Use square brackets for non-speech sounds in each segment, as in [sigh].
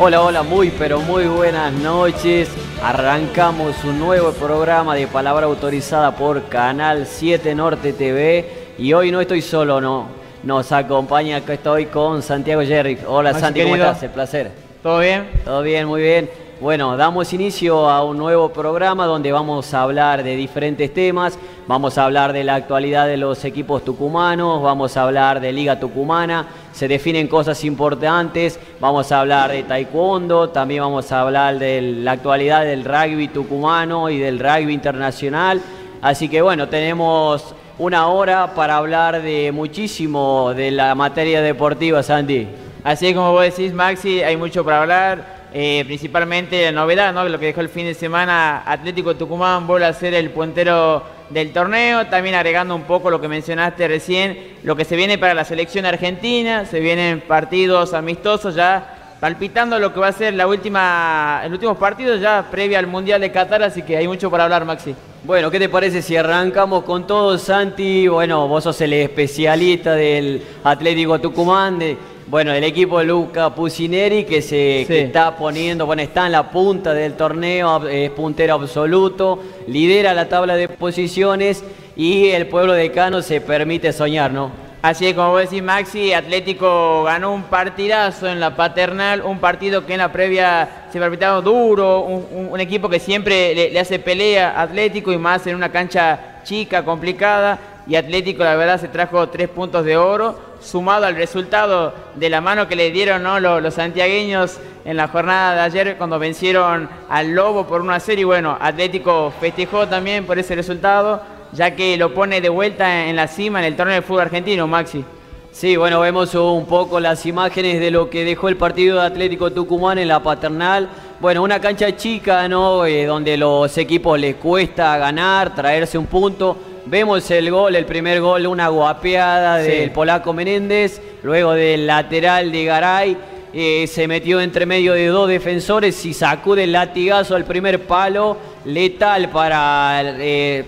Hola, hola, muy pero muy buenas noches. Arrancamos un nuevo programa de palabra autorizada por Canal 7 Norte TV y hoy no estoy solo, no. Nos acompaña, acá estoy con Santiago Jerry. Hola Santi, ¿cómo estás? El placer. ¿Todo bien? Todo bien, muy bien. Bueno, damos inicio a un nuevo programa donde vamos a hablar de diferentes temas. Vamos a hablar de la actualidad de los equipos tucumanos, vamos a hablar de Liga Tucumana, se definen cosas importantes, vamos a hablar de taekwondo, también vamos a hablar de la actualidad del rugby tucumano y del rugby internacional. Así que bueno, tenemos una hora para hablar de muchísimo de la materia deportiva, Sandy. Así como vos decís, Maxi, hay mucho para hablar. Eh, principalmente la novedad, ¿no? lo que dejó el fin de semana, Atlético Tucumán vuelve a ser el puentero del torneo, también agregando un poco lo que mencionaste recién, lo que se viene para la selección argentina, se vienen partidos amistosos ya palpitando lo que va a ser la última, el último partido ya previa al Mundial de Qatar, así que hay mucho para hablar, Maxi. Bueno, ¿qué te parece si arrancamos con todo, Santi? Bueno, vos sos el especialista del Atlético Tucumán, de, bueno, el equipo de Luca Pusineri que se está poniendo, bueno, está en la punta del torneo, es puntero absoluto, lidera la tabla de posiciones y el pueblo de Cano se permite soñar, ¿no? Así es, como vos decís, Maxi, Atlético ganó un partidazo en la paternal, un partido que en la previa se permitió duro, un, equipo que siempre le, le hace pelea Atlético y más en una cancha chica, complicada y Atlético la verdad se trajo tres puntos de oro, sumado al resultado de la mano que le dieron los, santiagueños en la jornada de ayer cuando vencieron al Lobo por 1 a 0 y bueno, Atlético festejó también por ese resultado, ya que lo pone de vuelta en la cima en el torneo de fútbol argentino, Maxi. Sí, bueno, vemos un poco las imágenes de lo que dejó el partido de Atlético Tucumán en la paternal. Bueno, una cancha chica, ¿no? Eh, donde los equipos les cuesta ganar, traerse un punto. Vemos el gol, el primer gol, una guapeada del polaco Menéndez, luego del lateral de Garay. Eh, se metió entre medio de dos defensores y sacude el latigazo al primer palo, letal para eh,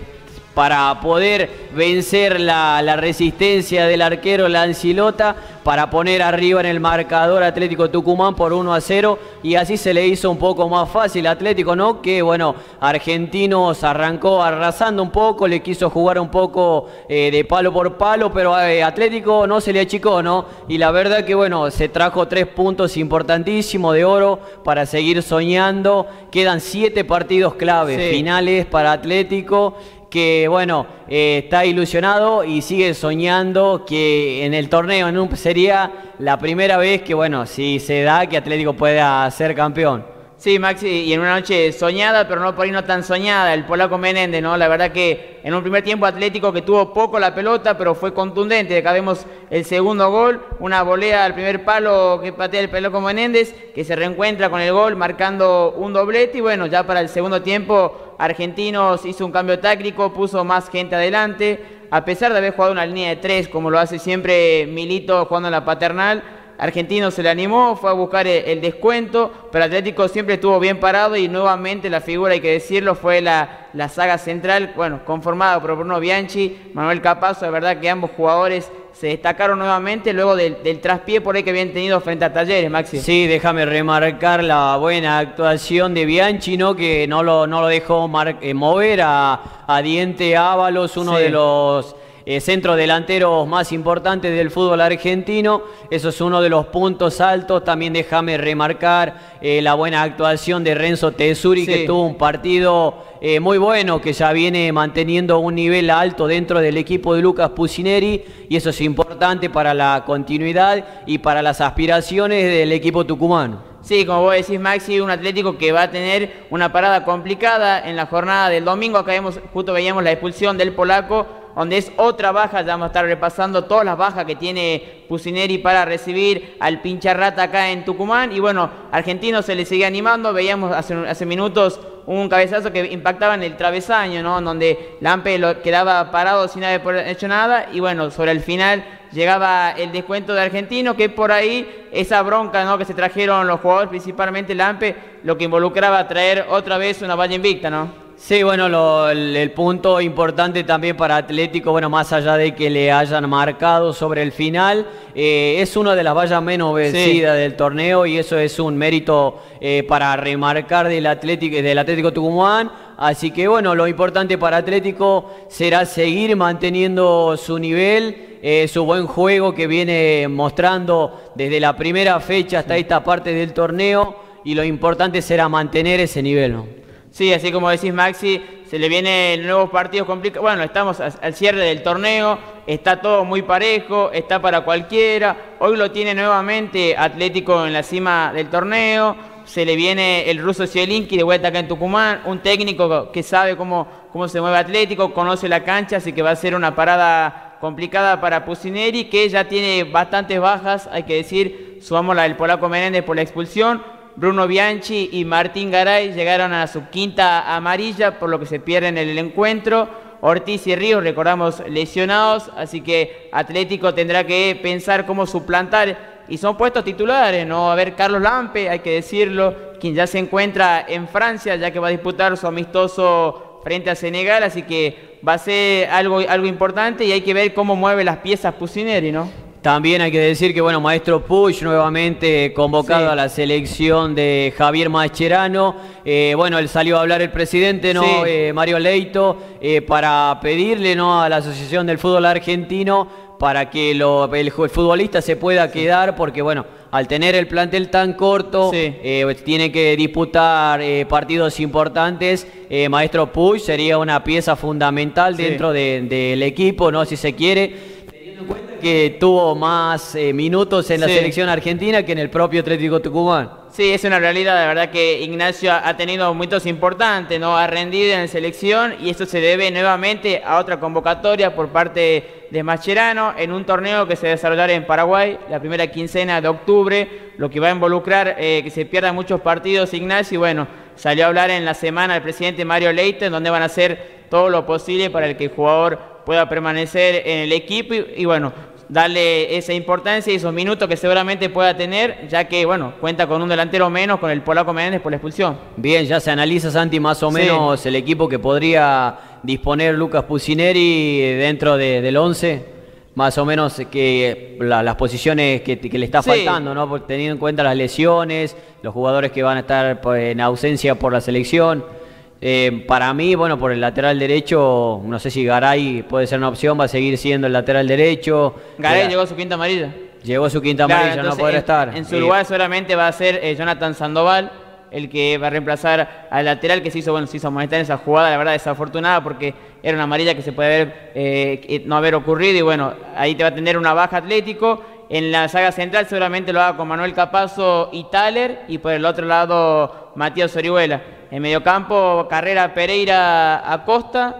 para poder vencer la, resistencia del arquero Lancilota, para poner arriba en el marcador Atlético Tucumán por 1 a 0 y así se le hizo un poco más fácil Atlético, ¿no? Que bueno, Argentinos arrancó arrasando un poco, le quiso jugar un poco eh, de palo por palo, pero eh, Atlético no se le achicó, ¿no? Y la verdad que bueno, se trajo tres puntos importantísimos de oro para seguir soñando, quedan siete partidos clave, finales para Atlético que bueno, eh, está ilusionado y sigue soñando que en el torneo en un, sería la primera vez que bueno, si se da que Atlético pueda ser campeón. Sí, Maxi, y en una noche soñada, pero no por ahí no tan soñada, el polaco Menéndez, ¿no? La verdad que en un primer tiempo Atlético que tuvo poco la pelota, pero fue contundente. Acá vemos el segundo gol, una volea al primer palo que patea el polaco Menéndez, que se reencuentra con el gol marcando un doblete. Y bueno, ya para el segundo tiempo, Argentinos hizo un cambio táctico, puso más gente adelante. A pesar de haber jugado una línea de tres, como lo hace siempre Milito jugando en la paternal, Argentino se le animó, fue a buscar el, descuento, pero Atlético siempre estuvo bien parado y nuevamente la figura, hay que decirlo, fue la, la saga central, bueno, conformada por Bruno Bianchi, Manuel Capazo, de verdad que ambos jugadores se destacaron nuevamente luego del, traspié por ahí que habían tenido frente a Talleres, Maxi. Sí, déjame remarcar la buena actuación de Bianchi, ¿no? que no lo, no lo dejó eh, mover a, a Diente Ábalos, uno de los eh, centro delanteros más importantes del fútbol argentino. Eso es uno de los puntos altos. También déjame remarcar eh, la buena actuación de Renzo Tesuri, que tuvo un partido eh, muy bueno, que ya viene manteniendo un nivel alto dentro del equipo de Lucas Pusineri. Y eso es importante para la continuidad y para las aspiraciones del equipo tucumano. Sí, como vos decís, Maxi, un Atlético que va a tener una parada complicada en la jornada del domingo. Acá vemos, justo veíamos la expulsión del polaco donde es otra baja, ya vamos a estar repasando todas las bajas que tiene Pusineri para recibir al pincharrata acá en Tucumán. Y bueno, Argentino se le sigue animando, veíamos hace, hace minutos un cabezazo que impactaba en el travesaño, ¿no? Donde Lampe lo, quedaba parado sin haber hecho nada. Y bueno, sobre el final llegaba el descuento de Argentino, que por ahí esa bronca ¿no? que se trajeron los jugadores, principalmente Lampe, lo que involucraba traer otra vez una valla invicta, ¿no? Sí, bueno, el, punto importante también para Atlético, bueno, más allá de que le hayan marcado sobre el final, eh, es una de las vallas menos vencidas del torneo y eso es un mérito eh, para remarcar del Atlético, del Atlético Tucumán. Así que bueno, lo importante para Atlético será seguir manteniendo su nivel, eh, su buen juego que viene mostrando desde la primera fecha hasta esta parte del torneo y lo importante será mantener ese nivel. ¿no? Sí, así como decís Maxi, se le vienen nuevos partidos complicados. Bueno, estamos al cierre del torneo, está todo muy parejo, está para cualquiera. Hoy lo tiene nuevamente Atlético en la cima del torneo. Se le viene el ruso Zielinski de vuelta acá en Tucumán, un técnico que sabe cómo, cómo se mueve Atlético, conoce la cancha, así que va a ser una parada complicada para Pusineri, que ya tiene bastantes bajas, hay que decir, sumamos la del polaco Menéndez por la expulsión Bruno Bianchi y Martín Garay llegaron a su quinta amarilla, por lo que se pierden en el encuentro. Ortiz y Ríos, recordamos, lesionados, así que Atlético tendrá que pensar cómo suplantar. Y son puestos titulares, ¿no? A ver, Carlos Lampe, hay que decirlo, quien ya se encuentra en Francia, ya que va a disputar su amistoso frente a Senegal, así que va a ser algo, algo importante y hay que ver cómo mueve las piezas Pusineri, ¿no? También hay que decir que, bueno, Maestro Push nuevamente convocado a la selección de Javier Mascherano. Eh, bueno, él salió a hablar el presidente, ¿no? Eh, Mario Leito, eh, para pedirle, ¿no? A la Asociación del Fútbol Argentino para que lo, el, futbolista se pueda quedar, porque, bueno, al tener el plantel tan corto, tiene que disputar partidos importantes. Maestro Push sería una pieza fundamental dentro del equipo, ¿no? Si se quiere que tuvo más eh, minutos en la selección argentina que en el propio Atlético Tucumán. Sí, es una realidad, la verdad que Ignacio ha tenido momentos importantes, ¿no? Ha rendido en la selección y esto se debe nuevamente a otra convocatoria por parte de Mascherano en un torneo que se desarrollará en Paraguay la primera quincena de octubre, lo que va a involucrar eh, que se pierdan muchos partidos, Ignacio, y bueno, salió a hablar en la semana el presidente Mario Leite, donde van a hacer todo lo posible para el que el jugador pueda permanecer en el equipo y bueno, darle esa importancia y esos minutos que seguramente pueda tener, ya que, bueno, cuenta con un delantero menos, con el polaco Menéndez por la expulsión. Bien, ya se analiza, Santi, más o menos el equipo que podría disponer Lucas Pusineri dentro del 11 más o menos que las posiciones que, le está faltando, ¿no? teniendo en cuenta las lesiones, los jugadores que van a estar pues, en ausencia por la selección. Eh, para mí, bueno, por el lateral derecho, no sé si Garay puede ser una opción, va a seguir siendo el lateral derecho. Garay llegó a su quinta amarilla. Llegó a su quinta amarilla, no podrá estar. En su lugar solamente va a ser eh, Jonathan Sandoval, el que va a reemplazar al lateral que se hizo, bueno, se hizo amonestar en esa jugada, la verdad desafortunada porque era una amarilla que se puede eh, no haber ocurrido y bueno, ahí te va a tener una baja atlético. En la saga central seguramente lo haga con Manuel Capazo y Thaler y por el otro lado Matías Orihuela. En mediocampo, Carrera Pereira Acosta.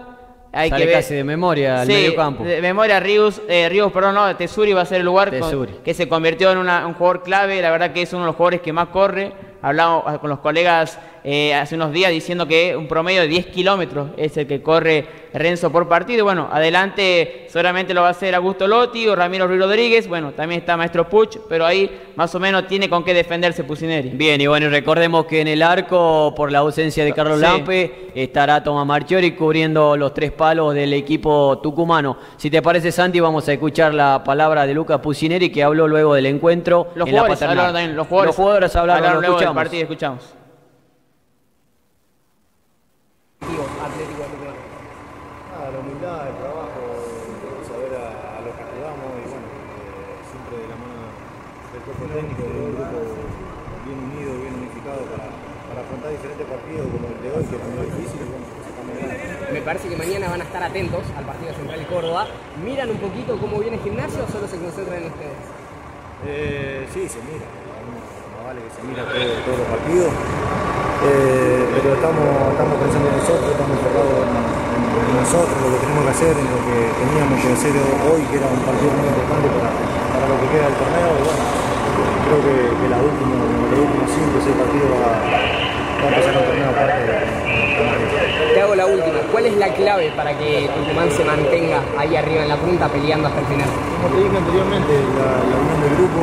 Hay que ver. casi de memoria al mediocampo. De memoria, Ríos, eh, Ríos, perdón, no, Tesuri va a ser el lugar que se convirtió en un jugador clave. La verdad que es uno de los jugadores que más corre. Hablamos con los colegas eh, hace unos días diciendo que un promedio de 10 kilómetros es el que corre Renzo por partido. Bueno, adelante seguramente lo va a hacer Augusto Lotti o Ramiro Ruiz Rodríguez. Bueno, también está Maestro Puch, pero ahí más o menos tiene con qué defenderse Pusineri. Bien, y bueno, recordemos que en el arco, por la ausencia de Carlos Lampe, estará Tomás Marchiori cubriendo los tres palos del equipo tucumano. Si te parece, Santi, vamos a escuchar la palabra de Lucas Pusineri que habló luego del encuentro los en jugadores, la También, los jugadores, los jugadores hablaron, hablaron luego del partido, escuchamos. técnico de un grupo bien unido, bien unificado para, para afrontar diferentes partidos como el de hoy, que es muy difícil. Me parece que mañana van a estar atentos al partido central de Córdoba. ¿Miran un poquito cómo viene el gimnasio o solo se concentran en ustedes? Eh, sí, se mira. No vale que se mira todos los partidos. Eh, pero estamos, estamos pensando en nosotros, estamos enfocados en, en, nosotros, lo que tenemos que hacer, en lo que teníamos que hacer hoy, que era un partido muy importante para, para lo que queda del torneo. Y bueno, creo que, que la última, los últimos 5 o 6 partidos va, va, a empezar un torneo aparte Te hago la última. ¿Cuál es la clave para que Tucumán se mantenga ahí arriba en la punta peleando hasta el final? Como te dije anteriormente, la, la unión del grupo,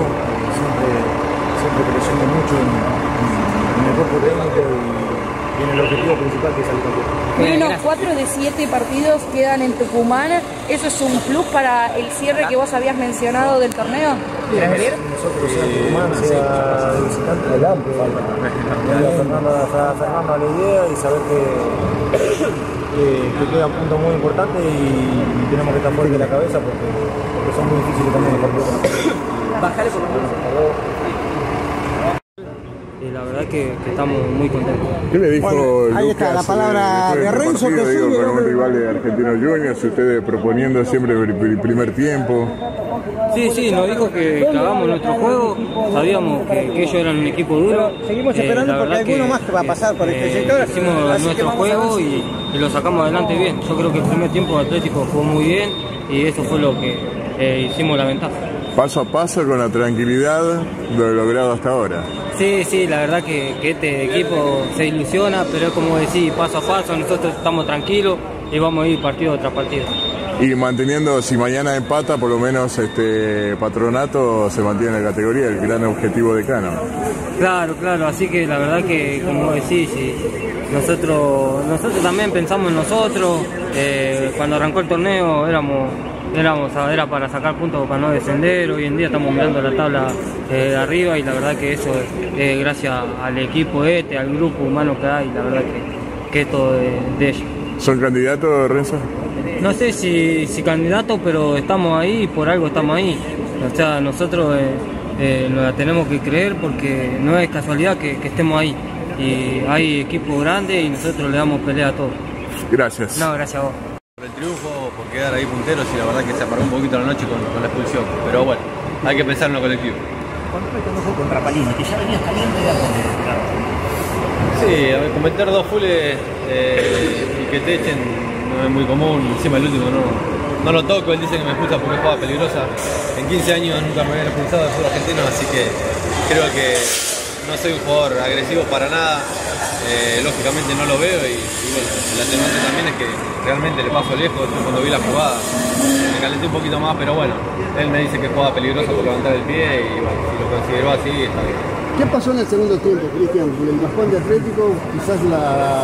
siempre, siempre creciendo mucho en, en, en el cuerpo técnico y, y en el objetivo principal que es salir campeón. Bruno, cuatro de siete partidos quedan en Tucumán. ¿Eso es un plus para el cierre que vos habías mencionado del torneo? ¿Quieres venir? Nosotros sea de visitante del AMPE. A Fernando, a Fernando a la idea y saber que, que, que queda un punto muy importante y, tenemos que estar fuerte de la cabeza porque, porque son muy difíciles también los partidos. Bajale por lo menos. Y la verdad que, que estamos muy contentos. ¿Qué le dijo Bueno, ahí Lucas, está, la palabra eh, de después este Renzo, partido, que digo, sigue, con un rival de Argentinos Juniors, ustedes proponiendo siempre el pri- primer tiempo. Sí, sí, nos dijo que, que hagamos nuestro juego, sabíamos que, que ellos eran un equipo duro. Seguimos Eh, esperando porque alguno más va a pasar por este sector, Hicimos así que nuestro juego y, y lo sacamos adelante bien. Yo creo que el primer tiempo Atlético jugó muy bien y eso fue lo que eh, hicimos la ventaja. Paso a paso, con la tranquilidad lo logrado hasta ahora. Sí, sí, la verdad que, que este equipo se ilusiona, pero es como decir, paso a paso, nosotros estamos tranquilos y vamos a ir partido tras partido. Y manteniendo, si mañana empata, por lo menos este patronato se mantiene en la categoría, el gran objetivo de Cano. Claro, claro, así que la verdad que, como decís, sí, nosotros, nosotros también pensamos en nosotros, eh, cuando arrancó el torneo éramos, éramos, era para sacar puntos para no descender, hoy en día estamos mirando la tabla eh, de arriba y la verdad que eso es, es gracias al equipo este, al grupo humano que hay, la verdad que, que es todo de, de ellos. ¿Son candidatos, Renzo? No sé si, si candidato, pero estamos ahí y por algo estamos ahí. O sea, nosotros eh, eh, nos la tenemos que creer porque no es casualidad que, que estemos ahí. Y hay equipos grandes y nosotros le damos pelea a todos. Gracias. No, gracias a vos. Por el triunfo, por quedar ahí punteros y la verdad que se apagó un poquito la noche con, con la expulsión. Pero bueno, hay que pensar en lo colectivo. contra Palini, que ya venías caliente de. Sí, a ver, cometer dos fules eh, y que te echen no es muy común. Encima el último no, no lo toco, él dice que me expulsa porque es jugada peligrosa. En 15 años nunca me habían expulsado de fútbol argentino, así que creo que no soy un jugador agresivo para nada. Eh, lógicamente no lo veo y, y bueno, el atenuante también es que realmente le paso lejos. Yo cuando vi la jugada me calenté un poquito más, pero bueno, él me dice que es jugada peligrosa por levantar el pie y bueno, si lo consideró así está bien. ¿Qué pasó en el segundo tiempo, Cristian? El bajón de Atlético, quizás la...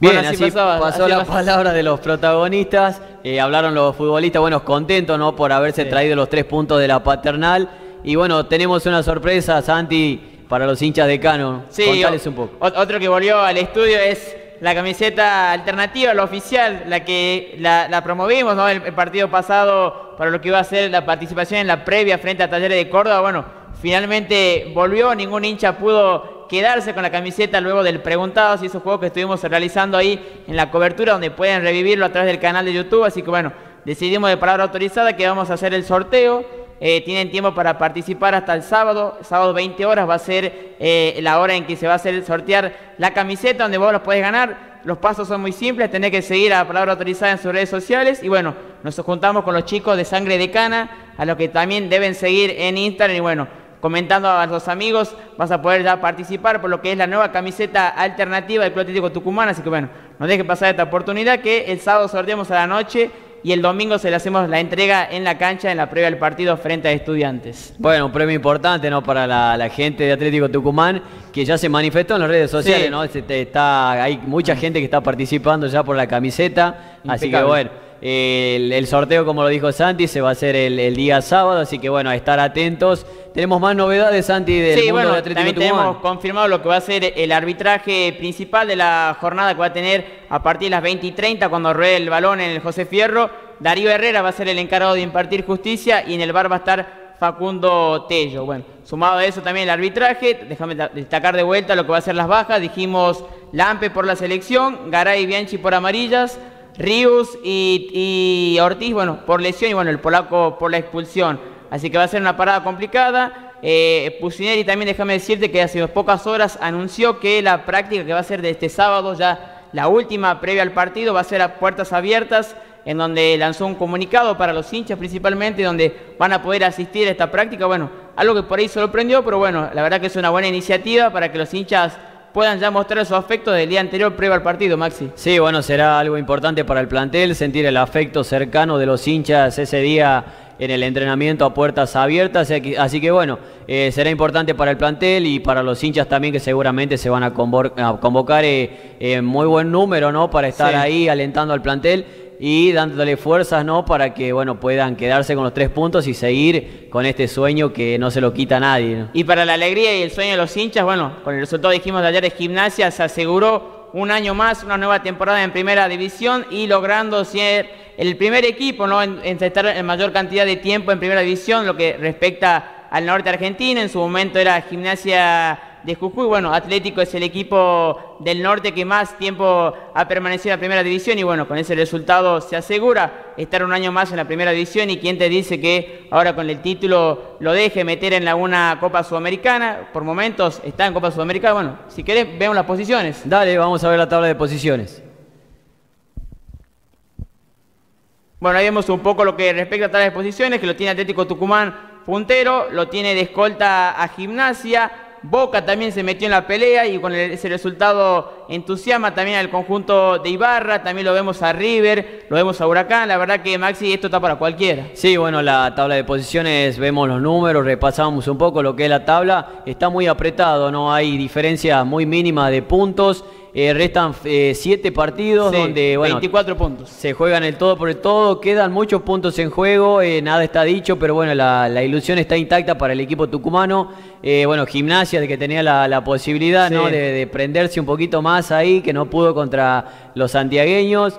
Bien, Bueno, así así, pasaba, pasó así la pasaba. palabra de los protagonistas, eh, hablaron los futbolistas, bueno, contentos ¿no? por haberse traído los tres puntos de la paternal. Y bueno, tenemos una sorpresa, Santi, para los hinchas de Cano. Sí, Contales un poco. ot- Otro que volvió al estudio es la camiseta alternativa, la oficial, la que la, la promovimos, ¿no? El, el partido pasado para lo que iba a ser la participación en la previa frente a Talleres de Córdoba. Bueno, finalmente volvió, ningún hincha pudo quedarse con la camiseta luego del preguntado, y esos juegos que estuvimos realizando ahí en la cobertura, donde pueden revivirlo a través del canal de YouTube. Así que bueno, decidimos de palabra autorizada que vamos a hacer el sorteo. Eh, tienen tiempo para participar hasta el sábado. Sábado 20 horas va a ser eh, la hora en que se va a hacer sortear la camiseta donde vos los podés ganar. Los pasos son muy simples, tenés que seguir a la palabra autorizada en sus redes sociales. Y bueno, nos juntamos con los chicos de Sangre de Cana, a los que también deben seguir en Instagram. Y bueno, comentando a los amigos, vas a poder ya participar por lo que es la nueva camiseta alternativa del Club Atlético Tucumán. Así que bueno, no deje pasar esta oportunidad que el sábado sorteamos a la noche y el domingo se le hacemos la entrega en la cancha en la previa del partido frente a estudiantes. Bueno, un premio importante ¿no? para la, la gente de Atlético Tucumán que ya se manifestó en las redes sociales, Sí. ¿no? Se te- está, hay mucha gente que está participando ya por la camiseta, así que bueno, el, el sorteo, como lo dijo Santi, se va a hacer el, el día sábado, así que bueno, a estar atentos. Tenemos más novedades, Santi, del Sí, mundo bueno, de Atlético también Tucumán. tenemos confirmado lo que va a ser el arbitraje principal de la jornada que va a tener a partir de las 20 y 30 cuando ruede el balón en el José Fierro. Darío Herrera va a ser el encargado de impartir justicia y en el bar va a estar Facundo Tello. Bueno, sumado a eso también el arbitraje, déjame destacar de vuelta lo que va a ser las bajas. Dijimos Lampe por la selección, Garay Bianchi por amarillas, Rius y, Ortiz, bueno, por lesión y bueno, el polaco por la expulsión. Así que va a ser una parada complicada. Eh, Pusineri también, déjame decirte que hace pocas horas anunció que la práctica que va a ser de este sábado, ya la última previa al partido, va a ser a puertas abiertas, en donde lanzó un comunicado para los hinchas principalmente, donde van a poder asistir a esta práctica. Bueno, algo que por ahí sorprendió, pero bueno, la verdad que es una buena iniciativa para que los hinchas puedan ya mostrar su afecto del día anterior previo al partido, Maxi. Sí, bueno, será algo importante para el plantel, sentir el afecto cercano de los hinchas ese día en el entrenamiento a puertas abiertas, así que bueno, eh, será importante para el plantel y para los hinchas también que seguramente se van a, convocar eh, eh, muy buen número, ¿no? Para estar ahí alentando al plantel y dándole fuerzas, ¿no? Para que, bueno, puedan quedarse con los tres puntos y seguir con este sueño que no se lo quita nadie. Y para la alegría y el sueño de los hinchas, bueno, con el resultado dijimos de ayer de gimnasia, se aseguró un año más, una nueva temporada en primera división y logrando ser el primer equipo, ¿no? En, en estar en mayor cantidad de tiempo en primera división, lo que respecta al norte argentino, en su momento era gimnasia de Jujuy. Bueno, Atlético es el equipo del norte que más tiempo ha permanecido en la primera división y bueno, con ese resultado se asegura estar un año más en la primera división y quién te dice que ahora con el título lo deje meter en la una Copa Sudamericana, por momentos está en Copa Sudamericana, bueno, si querés vemos las posiciones. Dale, vamos a ver la tabla de posiciones. Bueno, ahí vemos un poco lo que respecta a tabla de posiciones, que lo tiene Atlético Tucumán puntero, lo tiene de escolta a gimnasia, Boca también se metió en la pelea y con ese resultado entusiasma también al conjunto de Ibarra, también lo vemos a River, lo vemos a Huracán, la verdad que Maxi esto está para cualquiera. Sí, bueno, la tabla de posiciones, vemos los números, repasamos un poco lo que es la tabla, está muy apretado, no hay diferencia muy mínima de puntos. Eh, restan eh, siete partidos donde bueno, 24 puntos. Se juegan el todo por el todo, quedan muchos puntos en juego, eh, nada está dicho, pero bueno, la, ilusión está intacta para el equipo tucumano. bueno, gimnasia de que tenía la, posibilidad ¿no? de, de, prenderse un poquito más ahí, que no pudo contra los santiagueños.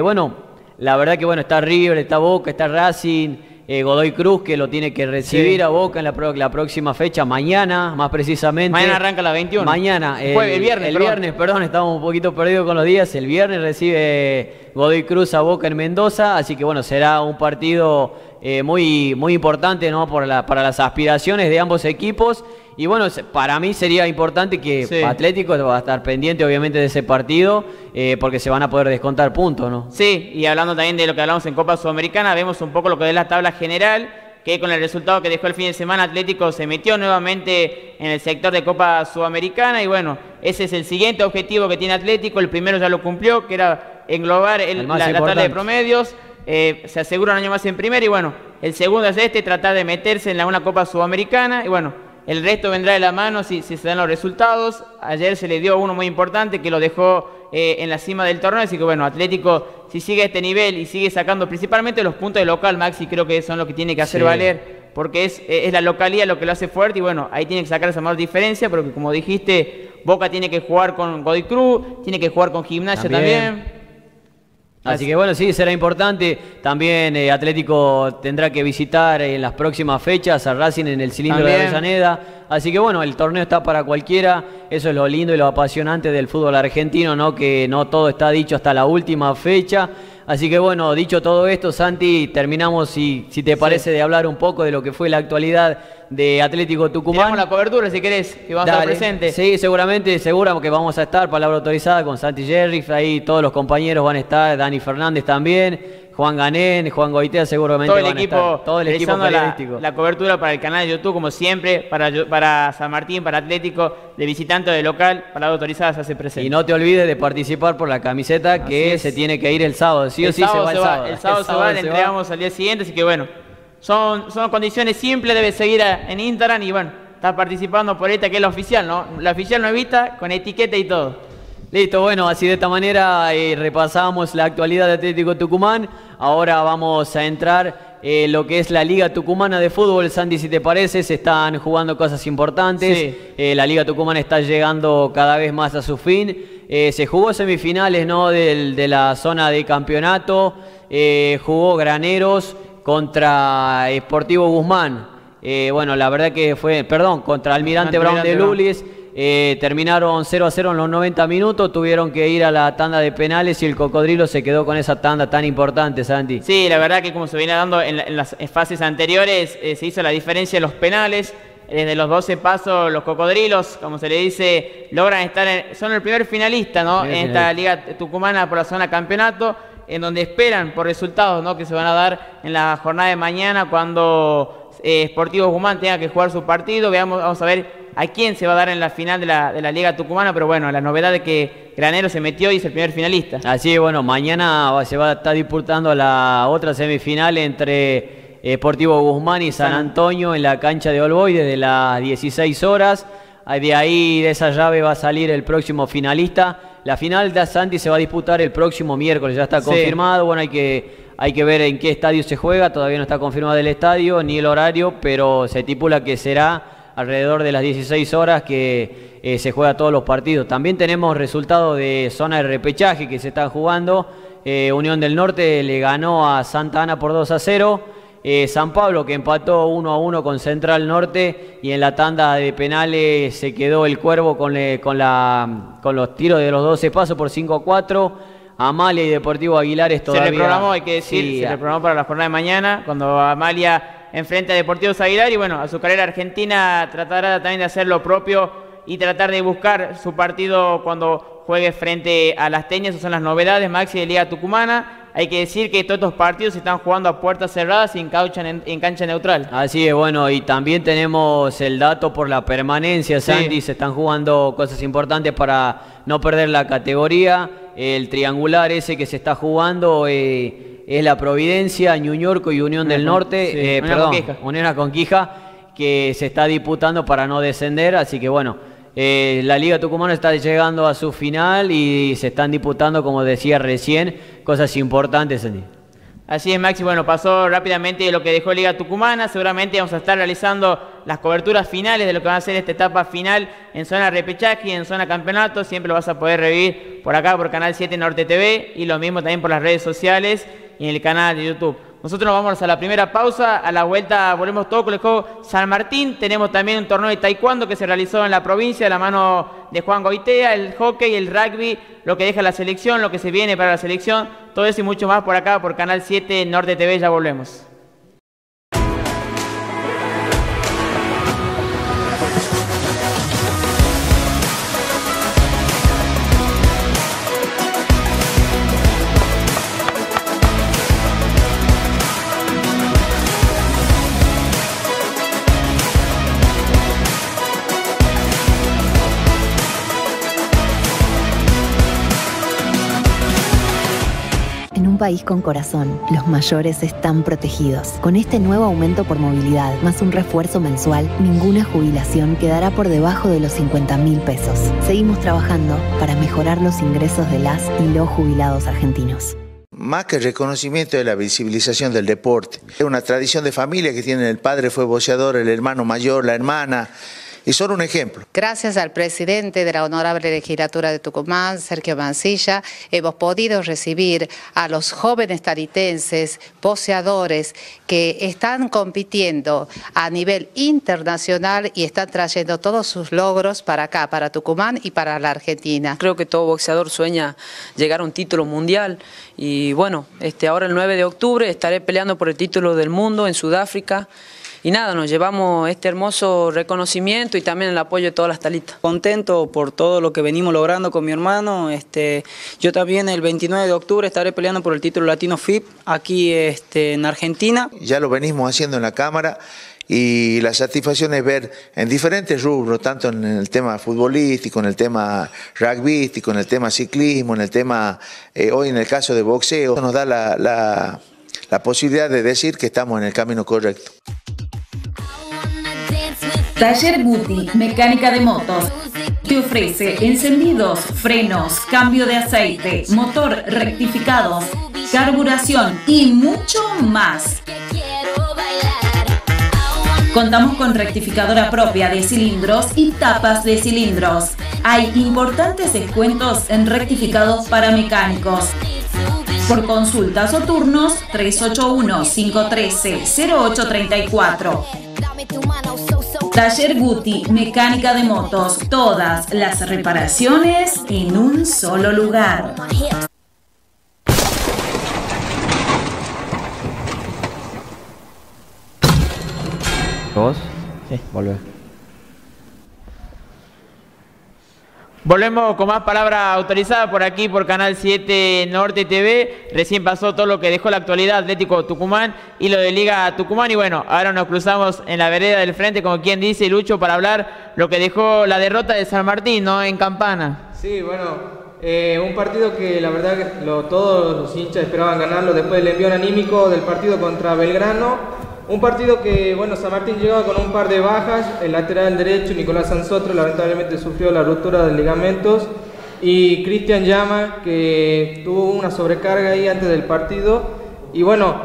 bueno, la verdad que bueno, está River, está Boca, está Racing. Eh, Godoy Cruz, que lo tiene que recibir a Boca en la, la, próxima fecha, mañana, más precisamente. Mañana arranca la 21. Mañana. el viernes. El viernes, perdón, estamos un poquito perdidos con los días. El viernes recibe Godoy Cruz a Boca en Mendoza, así que bueno, será un partido eh, muy, muy importante ¿no? Por para las aspiraciones de ambos equipos. Y bueno, para mí sería importante que Atlético va a estar pendiente obviamente de ese partido, eh, porque se van a poder descontar puntos, ¿no? Sí, y hablando también de lo que hablamos en Copa Sudamericana, vemos un poco lo que es la tabla general, que con el resultado que dejó el fin de semana Atlético se metió nuevamente en el sector de Copa Sudamericana y bueno, ese es el siguiente objetivo que tiene Atlético, el primero ya lo cumplió, que era englobar el, la, tabla de promedios, eh, se asegura un año más en primera y bueno, el segundo es este, tratar de meterse en la una Copa Sudamericana y bueno, el resto vendrá de la mano si, se dan los resultados. Ayer se le dio uno muy importante que lo dejó eh, en la cima del torneo. Así que bueno, Atlético, si sigue a este nivel y sigue sacando principalmente los puntos de local, Maxi, creo que son lo que tiene que hacer valer. Porque es, es, la localidad lo que lo hace fuerte y bueno, ahí tiene que sacar esa mayor diferencia. Porque como dijiste, Boca tiene que jugar con Godoy Cruz, tiene que jugar con Gimnasia también. Así que bueno, sí, será importante. También eh, Atlético tendrá que visitar en las próximas fechas a Racing en el cilindro de Avellaneda. Así que bueno, el torneo está para cualquiera. Eso es lo lindo y lo apasionante del fútbol argentino, ¿no? Que no todo está dicho hasta la última fecha. Así que bueno, dicho todo esto, Santi, terminamos, si, si te parece, de hablar un poco de lo que fue la actualidad de Atlético Tucumán. Tiramos la cobertura si querés, que vamos a estar presentes. Sí, seguramente, seguro que vamos a estar, palabra autorizada con Santi Jerry, ahí todos los compañeros van a estar, Dani Fernández también. Juan Ganén, Juan Goitea seguramente todo el equipo, todo el equipo periodístico. La, cobertura para el canal de YouTube, como siempre, para, para San Martín, para Atlético, de visitante de local, para autorizada se hace presente. Y no te olvides de participar por la camiseta que se tiene que ir el sábado, sí o sí se va el sábado. El sábado, se va, le entregamos al día siguiente, así que bueno, son, son condiciones simples, debe seguir en Instagram y bueno, está participando por esta que es la oficial, ¿no? La oficial no evita, con etiqueta y todo. Listo, bueno, así de esta manera eh, repasamos la actualidad de Atlético Tucumán. Ahora vamos a entrar en lo que es la Liga Tucumana de Fútbol. Sandy, si te parece, se están jugando cosas importantes. Eh, la Liga Tucumana está llegando cada vez más a su fin. Eh, se jugó semifinales ¿no? de la zona de campeonato. jugó Graneros contra Sportivo Guzmán. bueno, la verdad que fue, perdón, contra Almirante, Brown de Lulis. Eh, terminaron 0 a 0 en los 90 minutos, tuvieron que ir a la tanda de penales y el cocodrilo se quedó con esa tanda tan importante, Santi. Sí, la verdad que como se viene dando en, las fases anteriores, eh, se hizo la diferencia en los penales. Desde los 12 pasos, los cocodrilos, como se le dice, logran estar, en, son el primer finalista ¿no? en esta liga tucumana por la zona campeonato, en donde esperan por resultados ¿no? que se van a dar en la jornada de mañana cuando eh, Sportivo Guzmán tenga que jugar su partido. Veamos, vamos a ver a quién se va a dar en la final de la, de la Liga Tucumana, pero bueno, la novedad de que Granero se metió y es el primer finalista. Así es, bueno, mañana se va a estar disputando la otra semifinal entre Deportivo Guzmán y San Antonio en la cancha de Olboy desde las 16 horas. Ah, De ahí, de esa llave, va a salir el próximo finalista. La final de Santi se va a disputar el próximo miércoles, ya está Sí. confirmado. Bueno, hay que, hay que ver en qué estadio se juega, todavía no está confirmado el estadio ni el horario, pero se estipula que será alrededor de las 16 horas que eh, se juega todos los partidos. También tenemos resultados de zona de repechaje que se están jugando. Eh, Unión del Norte le ganó a Santa Ana por 2 a 0. Eh, San Pablo que empató 1 a 1 con Central Norte y en la tanda de penales se quedó el Cuervo con, con los tiros de los 12 pasos por 5 a 4. Amalia y Deportivo Aguilares todavía... Se reprogramó, hay que decir, Sí, se reprogramó para la jornada de mañana, cuando Amalia enfrenta a Deportivos Aguilar y bueno, Azucarera Argentina tratará también de hacer lo propio y tratar de buscar su partido cuando juegue frente a las Teñas, esas son las novedades, Maxi de Liga Tucumana. Hay que decir que todos estos partidos se están jugando a puertas cerradas y en, caucha- en- cancha neutral. Así es, bueno, y también tenemos el dato por la permanencia, Sí. Santi, se están jugando cosas importantes para no perder la categoría. El triangular ese que se está jugando eh, es la Providencia, Ñuñorco y Unión del Norte, sí, eh, Unión perdón, Conquija. Unión Conquija, que se está disputando para no descender, así que bueno, eh, la Liga Tucumana está llegando a su final y se están disputando, como decía recién, cosas importantes. Así es, Maxi. Bueno, pasó rápidamente lo que dejó Liga Tucumana. Seguramente vamos a estar realizando las coberturas finales de lo que va a ser esta etapa final en zona repechaje y en zona campeonato. Siempre lo vas a poder revivir por acá, por Canal 7 Norte TV y lo mismo también por las redes sociales y en el canal de YouTube. Nosotros nos vamos a la primera pausa, a la vuelta volvemos todo con el juego San Martín. Tenemos también un torneo de taekwondo que se realizó en la provincia de la mano de Juan Goitea, el hockey, el rugby, lo que deja la selección, lo que se viene para la selección, todo eso y mucho más por acá, por Canal 7 Norte TV, ya volvemos. País con corazón, los mayores están protegidos. Con este nuevo aumento por movilidad, más un refuerzo mensual, ninguna jubilación quedará por debajo de los 50 mil pesos. Seguimos trabajando para mejorar los ingresos de las y los jubilados argentinos. Más que el reconocimiento de la visibilización del deporte. Es una tradición de familia que tiene el padre fue boxeador, el hermano mayor, la hermana, y son un ejemplo. Gracias al presidente de la Honorable Legislatura de Tucumán, Sergio Mancilla, hemos podido recibir a los jóvenes taritenses, boxeadores, que están compitiendo a nivel internacional y están trayendo todos sus logros para acá, para Tucumán y para la Argentina. Creo que todo boxeador sueña llegar a un título mundial y bueno, este, ahora el 9 de octubre estaré peleando por el título del mundo en Sudáfrica. Y nada, nos llevamos este hermoso reconocimiento y también el apoyo de todas las talitas. Contento por todo lo que venimos logrando con mi hermano. Este, yo también el 29 de octubre estaré peleando por el título Latino FIP aquí este, en Argentina. Ya lo venimos haciendo en la Cámara y la satisfacción es ver en diferentes rubros, tanto en el tema futbolístico, en el tema rugbyístico, en el tema ciclismo, en el tema, eh, hoy en el caso de boxeo, nos da la, la- la posibilidad de decir que estamos en el camino correcto. Taller Guti, mecánica de motos. Te ofrece encendidos, frenos, cambio de aceite, motor rectificados, carburación y mucho más. Contamos con rectificadora propia de cilindros y tapas de cilindros. Hay importantes descuentos en rectificados para mecánicos. Por consultas o turnos 381-513-0834. Taller Guti, mecánica de motos, todas las reparaciones en un solo lugar. ¿Vos? Sí. Volver. Volvemos con más palabras autorizadas por aquí, por Canal 7 Norte TV. Recién pasó todo lo que dejó la actualidad Atlético Tucumán y lo de Liga Tucumán. Y bueno, ahora nos cruzamos en la vereda del frente, como quien dice Lucho, para hablar lo que dejó la derrota de San Martín, ¿no? En Campana. Sí, bueno, eh, un partido que la verdad que lo- todos los hinchas esperaban ganarlo después del envío anímico del partido contra Belgrano. Un partido que, bueno, San Martín llegaba con un par de bajas. El lateral derecho, Nicolás Sansotro, lamentablemente sufrió la ruptura de ligamentos. Y Cristian Llama, que tuvo una sobrecarga ahí antes del partido. Y bueno,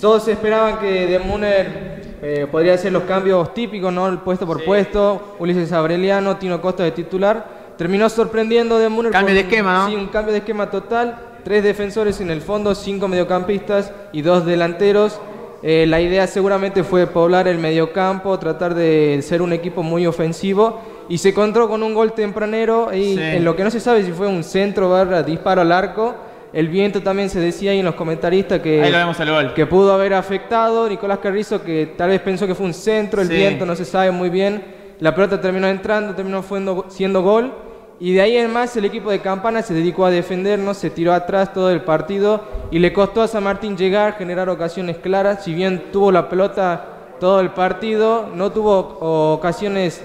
todos esperaban que De Muner eh, podría hacer los cambios típicos, ¿no? El puesto por puesto. Ulises Abreliano, Tino Costa de titular. Terminó sorprendiendo De Muner. Cambio de esquema, ¿no? Sí, un cambio de esquema total. Tres defensores en el fondo, cinco mediocampistas y dos delanteros. Eh, la idea seguramente fue poblar el mediocampo, tratar de ser un equipo muy ofensivo y se encontró con un gol tempranero y Sí. en lo que no se sabe si fue un centro barra disparo al arco. El viento también se decía ahí en los comentaristas que, Ahí lo vemos el gol. que pudo haber afectado. Nicolás Carrizo que tal vez pensó que fue un centro, el Sí. viento no se sabe muy bien. La pelota terminó entrando, terminó siendo gol. Y de ahí en más el equipo de Campana se dedicó a defendernos, se tiró atrás todo el partido y le costó a San Martín llegar, generar ocasiones claras. Si bien tuvo la pelota todo el partido, no tuvo ocasiones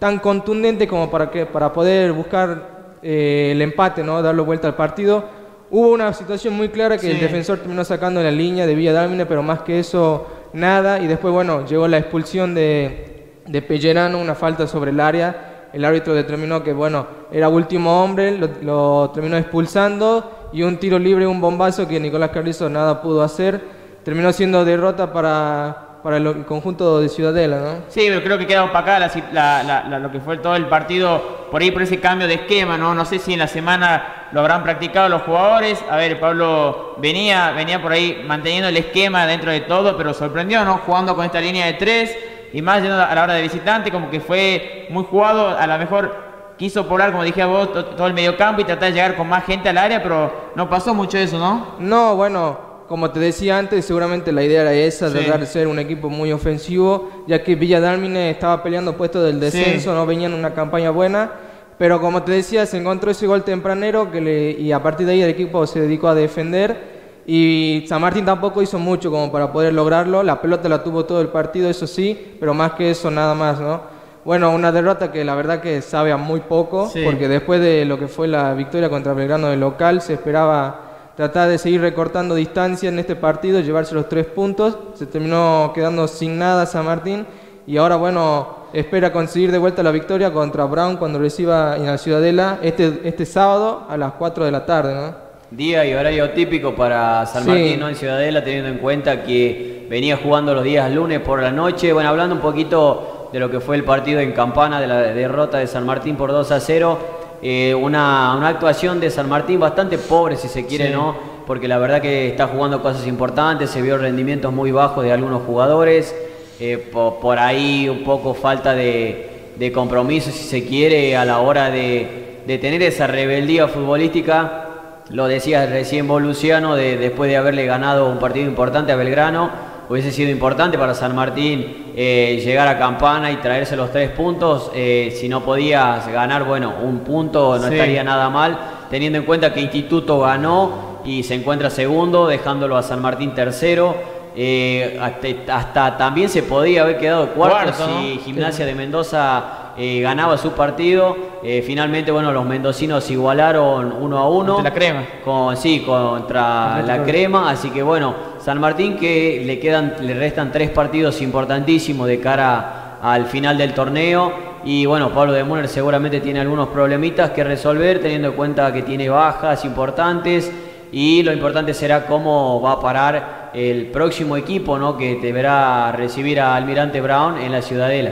tan contundentes como para, que, para poder buscar eh, el empate, ¿no? darle vuelta al partido. Hubo una situación muy clara que el defensor terminó sacando la línea de Villa Dálmine, pero más que eso, nada. Y después, bueno, llegó la expulsión de, de Pellerano, una falta sobre el área. El árbitro determinó que, bueno, era último hombre, lo, terminó expulsando. Y un tiro libre, un bombazo que Nicolás Carrizo nada pudo hacer. Terminó siendo derrota para, para el conjunto de Ciudadela, ¿no? Sí, pero creo que queda opacada la- la- lo que fue todo el partido por ahí por ese cambio de esquema, ¿no? No sé si en la semana lo habrán practicado los jugadores. A ver, Pablo venía, venía por ahí manteniendo el esquema dentro de todo, pero sorprendió, ¿no? Jugando con esta línea de tres y más yendo a la hora de visitante, como que fue muy jugado. A lo mejor quiso poblar, como dije a vos, to- todo el mediocampo y tratar de llegar con más gente al área, pero no pasó mucho eso, ¿no? No, bueno, como te decía antes, seguramente la idea era esa, Sí. tratar de ser un equipo muy ofensivo, ya que Villa Dálmine estaba peleando puestos del descenso, no venían una campaña buena, pero como te decía, se encontró ese gol tempranero que le- y a partir de ahí el equipo se dedicó a defender y San Martín tampoco hizo mucho como para poder lograrlo, la pelota la tuvo todo el partido, eso sí, pero más que eso nada más, ¿no? Bueno, una derrota que la verdad que sabe a muy poco, Sí. porque después de lo que fue la victoria contra Belgrano de local, se esperaba tratar de seguir recortando distancia en este partido, llevarse los tres puntos. Se terminó quedando sin nada San Martín y ahora, bueno, espera conseguir de vuelta la victoria contra Brown cuando reciba en la Ciudadela este, este sábado a las 4 de la tarde, ¿no? Día y horario típico para San Sí. Martín, ¿no? En Ciudadela, teniendo en cuenta que venía jugando los días lunes por la noche. Bueno, hablando un poquito de lo que fue el partido en Campana, de la derrota de San Martín por 2 a 0. eh, una, una actuación de San Martín bastante pobre, si se quiere, Sí. ¿no? Porque la verdad que está jugando cosas importantes, se vio rendimientos muy bajos de algunos jugadores. eh, po- por, ahí un poco falta de, de compromiso, si se quiere, a la hora de, de tener esa rebeldía futbolística. Lo decía recién vos, Luciano, de, después de haberle ganado un partido importante a Belgrano, hubiese sido importante para San Martín eh, llegar a Campana y traerse los tres puntos. Eh, si no podías ganar, bueno, un punto no Sí. estaría nada mal, teniendo en cuenta que Instituto ganó y se encuentra segundo, dejándolo a San Martín tercero. Eh, hasta, hasta también se podía haber quedado cuarto, Cuarto, ¿no? si Gimnasia de Mendoza eh, ganaba su partido. Eh, finalmente, bueno, los mendocinos igualaron uno a uno. La Crema. Con, sí, contra la crema. Así que bueno, San Martín que le quedan, le restan tres partidos importantísimos de cara al final del torneo. Y bueno, Pablo de Muner seguramente tiene algunos problemitas que resolver, teniendo en cuenta que tiene bajas importantes. Y lo importante será cómo va a parar el próximo equipo, ¿no? Que deberá recibir a Almirante Brown en la Ciudadela.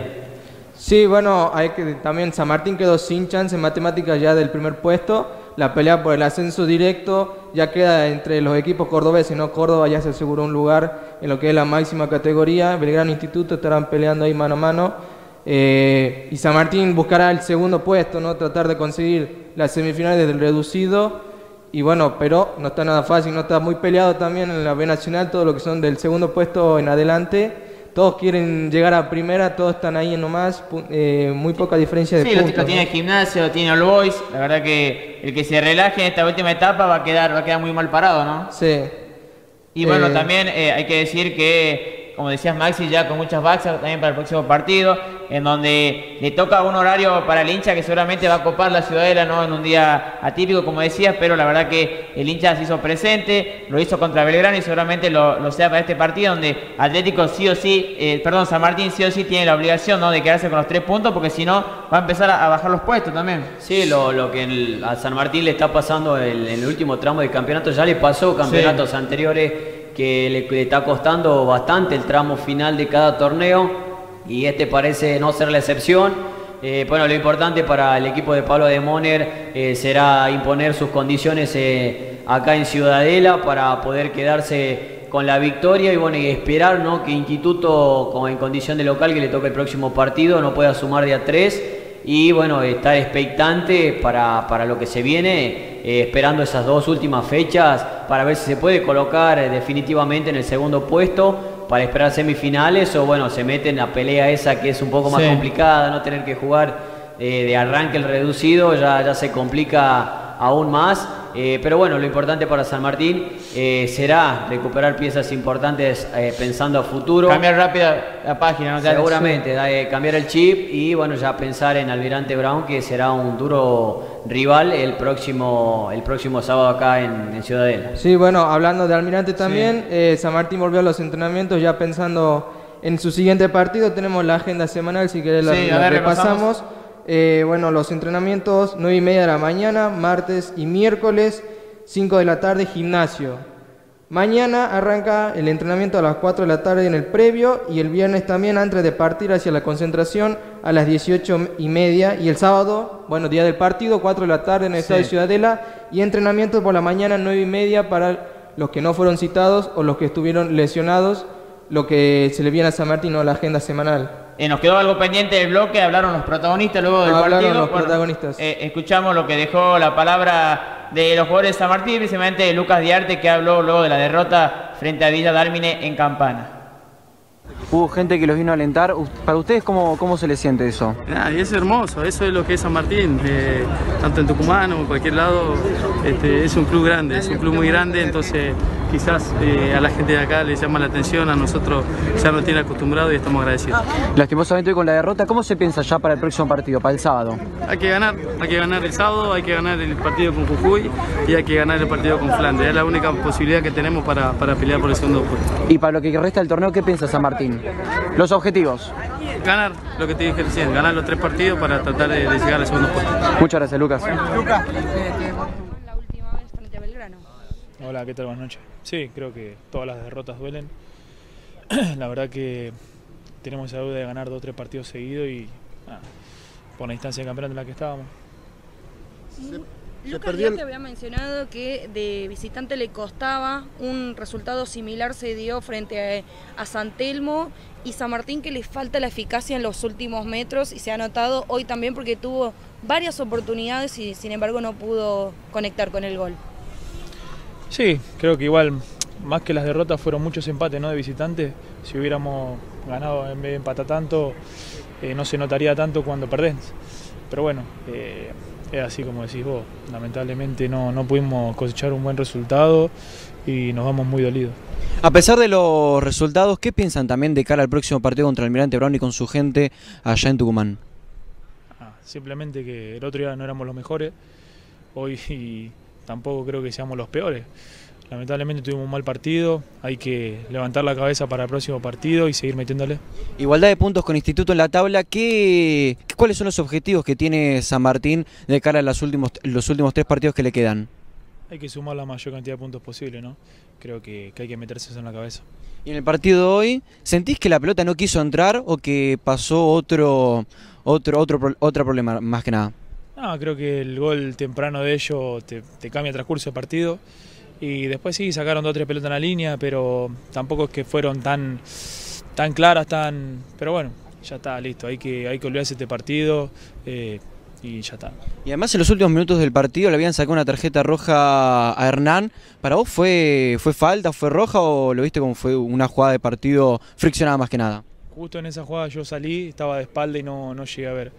Sí, bueno, hay que también San Martín quedó sin chance en matemáticas ya del primer puesto. La pelea por el ascenso directo ya queda entre los equipos cordobeses, ¿no? Córdoba ya se aseguró un lugar en lo que es la máxima categoría. Belgrano Instituto estarán peleando ahí mano a mano. Eh, y San Martín buscará el segundo puesto, ¿no? Tratar de conseguir las semifinales del reducido. Y bueno, pero no está nada fácil, no está muy peleado también en la B Nacional, todo lo que son del segundo puesto en adelante. Todos quieren llegar a primera, todos están ahí nomás, eh, muy poca diferencia de Sí, lo, puntos. lo tiene ¿no? Gimnasio, tiene All Boys. La verdad que el que se relaje en esta última etapa va a quedar, va a quedar muy mal parado, ¿no? Sí. Y bueno, Eh, también eh, hay que decir que, como decías Maxi, ya con muchas bajas también para el próximo partido, en donde le toca un horario para el hincha que seguramente va a copar la ciudadela ¿no? en un día atípico, como decías, pero la verdad que el hincha se hizo presente, lo hizo contra Belgrano y seguramente lo, lo sea para este partido, donde Atlético sí o sí, eh, perdón, San Martín sí o sí tiene la obligación ¿no? de quedarse con los tres puntos, porque si no va a empezar a, a bajar los puestos también. Sí, lo, lo que el- a San Martín le está pasando en, en el último tramo del campeonato, ya le pasó campeonatos anteriores que le, le está costando bastante el tramo final de cada torneo y este parece no ser la excepción. Eh, bueno, lo importante para el equipo de Pablo de Moner eh, será imponer sus condiciones eh, acá en Ciudadela para poder quedarse con la victoria y bueno esperar ¿no? que Instituto como en condición de local que le toque el próximo partido no pueda sumar de a tres y bueno, estar expectante para, para lo que se viene, esperando esas dos últimas fechas para ver si se puede colocar definitivamente en el segundo puesto para esperar semifinales o bueno, se mete en la pelea esa que es un poco más Sí. complicada, no tener que jugar eh, de arranque el reducido, ya, ya se complica aún más. Eh, pero bueno, lo importante para San Martín eh, será recuperar piezas importantes eh, pensando a futuro. Cambiar rápida la página, ¿no? Seguramente, da, eh, cambiar el chip y bueno, ya pensar en Almirante Brown, que será un duro rival el próximo, el próximo sábado acá en, en Ciudadela. Sí, bueno, hablando de Almirante también, eh, San Martín volvió a los entrenamientos ya pensando en su siguiente partido. Tenemos la agenda semanal, si querés la, Sí, la ver, repasamos. Eh, bueno, los entrenamientos 9 y media de la mañana, martes y miércoles, 5 de la tarde, gimnasio. Mañana arranca el entrenamiento a las 4 de la tarde en el previo y el viernes también antes de partir hacia la concentración a las 18 y media y el sábado, bueno, día del partido, 4 de la tarde en el Estadio Sí. Ciudadela y entrenamiento por la mañana 9 y media para los que no fueron citados o los que estuvieron lesionados, lo que se le viene a San Martín o la agenda semanal. Eh, nos quedó algo pendiente del bloque, hablaron los protagonistas luego del Hablaron partido. los protagonistas. eh, escuchamos lo que dejó la palabra de los jugadores de San Martín, principalmente Lucas Diarte, que habló luego de la derrota frente a Villa Dármine en Campana. Hubo gente que los vino a alentar. ¿Para ustedes cómo, cómo se les siente eso? Nada, y es hermoso, eso es lo que es San Martín, eh, tanto en Tucumán o en cualquier lado, este, es un club grande, es un club muy grande, entonces quizás eh, a la gente de acá les llama la atención, a nosotros ya nos tiene acostumbrado y estamos agradecidos. Lastimosamente hoy con la derrota, ¿cómo se piensa ya para el próximo partido, para el sábado? Hay que ganar, hay que ganar el sábado, hay que ganar el partido con Jujuy y hay que ganar el partido con Flandes, es la única posibilidad que tenemos para, para pelear por el segundo puesto. Y para lo que resta del torneo, ¿qué piensa San Martín? Los objetivos. Ganar, lo que te dije recién, ganar los tres partidos para tratar de, de llegar al segundo puesto. Muchas gracias, Lucas. Hola, ¿qué tal? Buenas noches. Sí, creo que todas las derrotas duelen. [clears throat] La verdad que tenemos esa duda de ganar dos o tres partidos seguidos y nada, por la instancia de campeonato en la que estábamos. Lucas perdió el- Diarte había mencionado que de visitante le costaba, un resultado similar se dio frente a, a San Telmo y San Martín que le falta la eficacia en los últimos metros y se ha notado hoy también porque tuvo varias oportunidades y sin embargo no pudo conectar con el gol. Sí, creo que igual, más que las derrotas, fueron muchos empates ¿no? de visitantes. Si hubiéramos ganado en vez de empatar tanto, eh, no se notaría tanto cuando perdés. Pero bueno, eh, es así como decís vos. Lamentablemente no, no pudimos cosechar un buen resultado y nos vamos muy dolidos. A pesar de los resultados, ¿qué piensan también de cara al próximo partido contra Almirante Brown y con su gente allá en Tucumán? Ah, simplemente que el otro día no éramos los mejores, hoy [laughs] tampoco creo que seamos los peores. Lamentablemente tuvimos un mal partido, hay que levantar la cabeza para el próximo partido y seguir metiéndole. Igualdad de puntos con Instituto en la tabla. ¿qué, ¿Cuáles son los objetivos que tiene San Martín de cara a los últimos, los últimos tres partidos que le quedan? Hay que sumar la mayor cantidad de puntos posible, ¿no? Creo que, que hay que meterse eso en la cabeza. Y en el partido de hoy, ¿sentís que la pelota no quiso entrar o que pasó otro, otro, otro, otro problema más que nada? No, creo que el gol temprano de ellos te, te cambia el transcurso del partido. Y después sí, sacaron dos o tres pelotas en la línea, pero tampoco es que fueron tan, tan claras, tan. Pero bueno, ya está, listo. Hay que, hay que olvidarse de este partido. eh, y ya está. Y además en los últimos minutos del partido le habían sacado una tarjeta roja a Hernán. ¿Para vos fue, fue falta, fue roja o lo viste como fue una jugada de partido friccionada más que nada? Justo en esa jugada yo salí, estaba de espalda y no, no llegué a ver.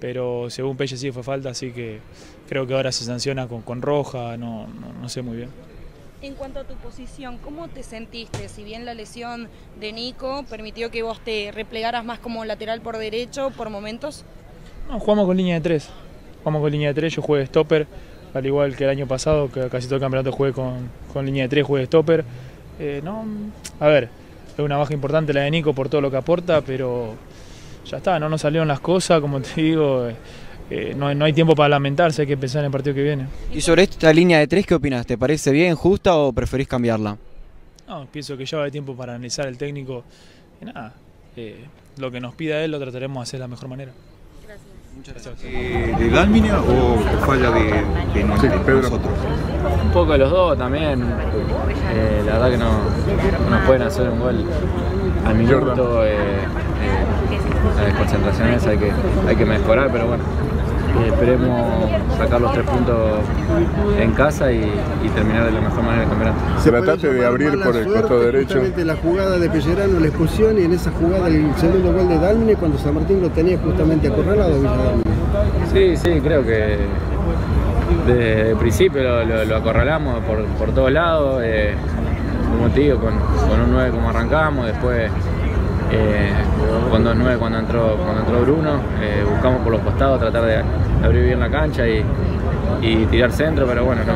Pero según Pelle sí fue falta, así que creo que ahora se sanciona con, con roja, no, no, no sé muy bien. En cuanto a tu posición, ¿cómo te sentiste? Si bien la lesión de Nico permitió que vos te replegaras más como lateral por derecho por momentos. No, jugamos con línea de tres. Jugamos con línea de tres, yo jugué de stopper, al igual que el año pasado, que casi todo el campeonato jugué con, con línea de tres, jugué de stopper. Eh, no, a ver, es una baja importante la de Nico por todo lo que aporta, pero ya está, no nos salieron las cosas, como te digo. eh, eh, no, no hay tiempo para lamentarse, hay que pensar en el partido que viene. Y sobre esta línea de tres, ¿qué opinas? ¿Te parece bien, justa o preferís cambiarla? No, pienso que ya va de tiempo para analizar el técnico. Y nada, eh, lo que nos pida él lo trataremos de hacer de la mejor manera. Muchas gracias. ¿De Dálmina o falla de, de, de nosotros? Un poco de los dos también. Eh, la verdad que no, no nos pueden hacer un gol al minuto. Las desconcentraciones hay que, hay que mejorar, pero bueno. eh, esperemos sacar los tres puntos en casa y, y terminar de la mejor manera el campeonato. Trataste de abrir por el costado derecho. La jugada de Pellerano, la expulsión y en esa jugada el segundo gol de Dálmine cuando San Martín lo tenía justamente acorralado. Sí, sí, creo que desde el principio lo, lo- lo acorralamos por, por todos lados. eh, como te digo, con, con un 9 como arrancamos, después eh, con 2-9 cuando entró, cuando entró Bruno, eh, buscamos por los costados tratar de abrir bien la cancha y, y tirar centro, pero bueno, no,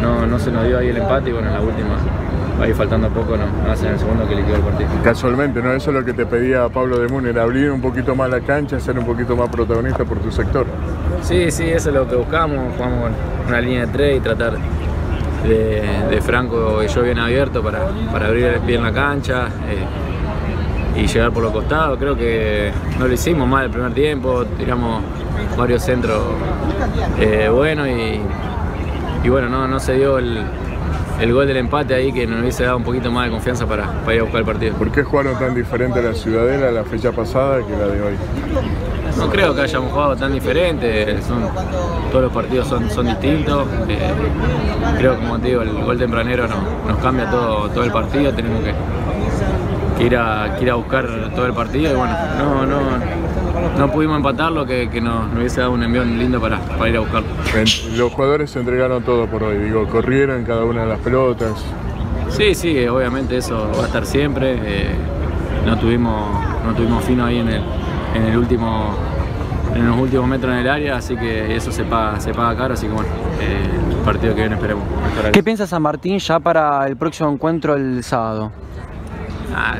no, no se nos dio ahí el empate y bueno, en la última, ahí faltando poco, no, no hacen el segundo que liquidó el partido. Casualmente, ¿no? Eso es lo que te pedía Pablo de Múnera, abrir un poquito más la cancha, ser un poquito más protagonista por tu sector. Sí, sí, eso es lo que buscamos. Jugamos con una línea de tres y tratar de, de Franco y yo bien abierto para, para abrir bien la cancha eh, y llegar por los costados. Creo que no lo hicimos mal el primer tiempo, tiramos varios centros eh, buenos y, y bueno, no, no se dio el, el gol del empate ahí que nos hubiese dado un poquito más de confianza para, para ir a buscar el partido. ¿Por qué jugaron tan diferente la Ciudadela la fecha pasada que la de hoy? No creo que hayamos jugado tan diferente, son, todos los partidos son, son distintos. eh, creo, como te digo, el gol tempranero no- nos cambia todo, todo el partido, tenemos que, que ir a, que ir a buscar todo el partido y bueno, no, no, no pudimos empatarlo, que, que nos, nos hubiese dado un envión lindo para, para ir a buscarlo. En- Los jugadores se entregaron todo por hoy, digo, corrieron cada una de las pelotas. Sí, sí, obviamente eso va a estar siempre. eh, no tuvimos, no tuvimos fino ahí en el, en el último, en los últimos metros en el área, así que eso se paga, se paga caro, así que bueno, eh, el partido que viene esperemos mejorar. ¿Qué piensa San Martín ya para el próximo encuentro el sábado?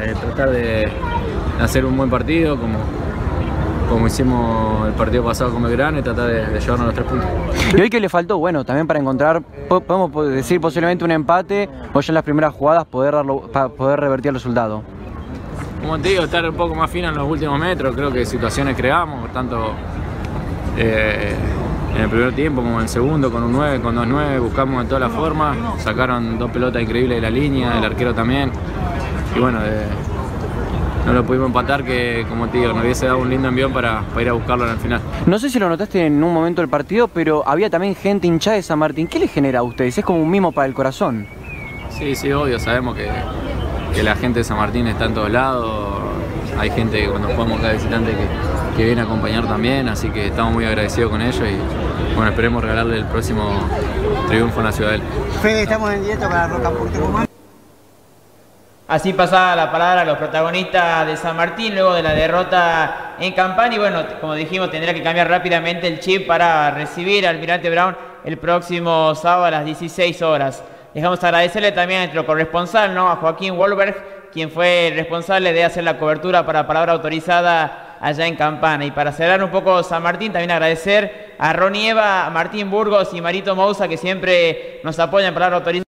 De tratar de, hacer un buen partido como, como hicimos el partido pasado con Belgrano y tratar de, de llevarnos los tres puntos. Y hoy que le faltó, bueno, también para encontrar, po- podemos po- decir posiblemente un empate o ya en las primeras jugadas poder, darlo, poder revertir el resultado. Como te digo, estar un poco más fino en los últimos metros, creo que situaciones creamos, tanto eh, en el primer tiempo como en el segundo, con un 9, con dos 9, buscamos de todas las formas, sacaron dos pelotas increíbles de la línea, el arquero también, y bueno, eh, no lo pudimos empatar, que como te digo, nos hubiese dado un lindo envión para, para ir a buscarlo en el final. No sé si lo notaste en un momento del partido, pero había también gente hinchada de San Martín. ¿Qué le genera a ustedes? Es como un mimo para el corazón. Sí, sí, obvio, sabemos que, que la gente de San Martín está en todos lados. Hay gente que cuando jugamos acá de visitante que, que viene a acompañar también, así que estamos muy agradecidos con ellos y bueno, esperemos regalarle el próximo triunfo en la Ciudadela. Fede, estamos en directo para Rocaport Tucumán. Así pasaba la palabra a los protagonistas de San Martín luego de la derrota en Campana y bueno, como dijimos, tendrá que cambiar rápidamente el chip para recibir al Almirante Brown el próximo sábado a las 16 horas. Dejamos agradecerle también a nuestro corresponsal, ¿no? a Joaquín Wolberg, quien fue el responsable de hacer la cobertura para palabra autorizada allá en Campana. Y para cerrar un poco San Martín, también agradecer a Ronnie Eva, a Martín Burgos y Marito Mousa, que siempre nos apoyan en palabra autorizada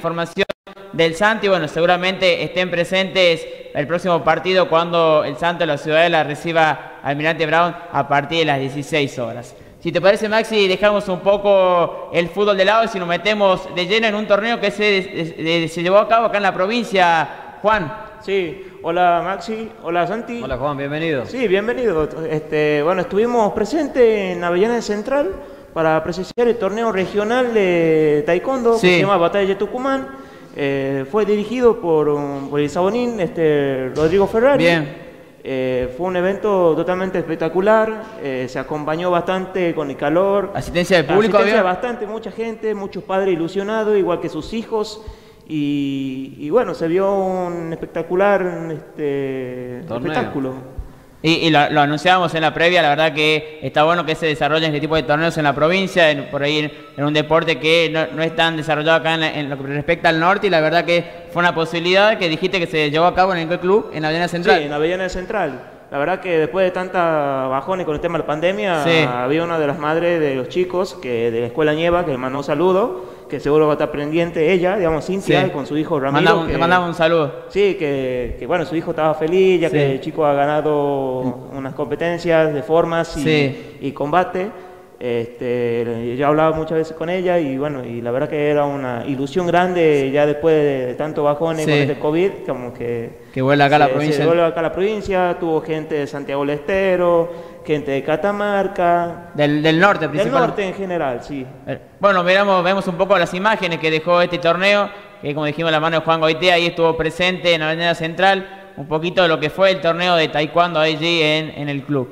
información del Santo y bueno, seguramente estén presentes el próximo partido cuando el Santo de la Ciudadela reciba al Almirante Brown a partir de las 16 horas. Si te parece, Maxi, dejamos un poco el fútbol de lado y si nos metemos de lleno en un torneo que se, se llevó a cabo acá en la provincia, Juan. Sí, hola Maxi, hola Santi. Hola Juan, bienvenido. Sí, bienvenido. Este, bueno, estuvimos presentes en Avellaneda Central para presenciar el torneo regional de taekwondo Sí. que se llama Batalla de Tucumán. Eh, fue dirigido por, por el sabonín este, Rodrigo Ferrari. Bien. Eh, fue un evento totalmente espectacular, eh, se acompañó bastante con el calor. Asistencia del público Asistencia bastante, mucha gente, muchos padres ilusionados, igual que sus hijos. Y, y bueno, se vio un espectacular este, espectáculo. Y, y lo, lo anunciábamos en la previa, la verdad que está bueno que se desarrollen este tipo de torneos en la provincia, en- por ahí en, un deporte que no, no es tan desarrollado acá en, la- en lo que respecta al norte, y la verdad que fue una posibilidad que dijiste que se llevó a cabo en el club en la Avenida Central. Sí, en Avellaneda Central. La verdad que después de tanta bajones con el tema de la pandemia, Sí. había una de las madres de los chicos que de la escuela Nieva que mandó un saludo, que seguro va a estar pendiente ella, digamos Cintia, Sí. con su hijo Ramiro. Mandaba que- le mandaba un saludo. Sí, que, que, bueno, su hijo estaba feliz, ya Sí. que el chico ha ganado unas competencias de formas y, Sí. y combate. Este, yo hablaba muchas veces con ella y bueno, y la verdad que era una ilusión grande ya después de, tanto bajones Sí. con este COVID, como que... Que vuelva acá a la provincia. Vuelve acá a la provincia, tuvo gente de Santiago del Estero, gente de Catamarca. Del, del norte Del principalmente. norte en general, sí. Eh, Bueno, miramos, vemos un poco las imágenes que dejó este torneo, que como dijimos la mano de Juan Goitea, ahí estuvo presente en la Avenida Central, un poquito de lo que fue el torneo de taekwondo allí en, en el club.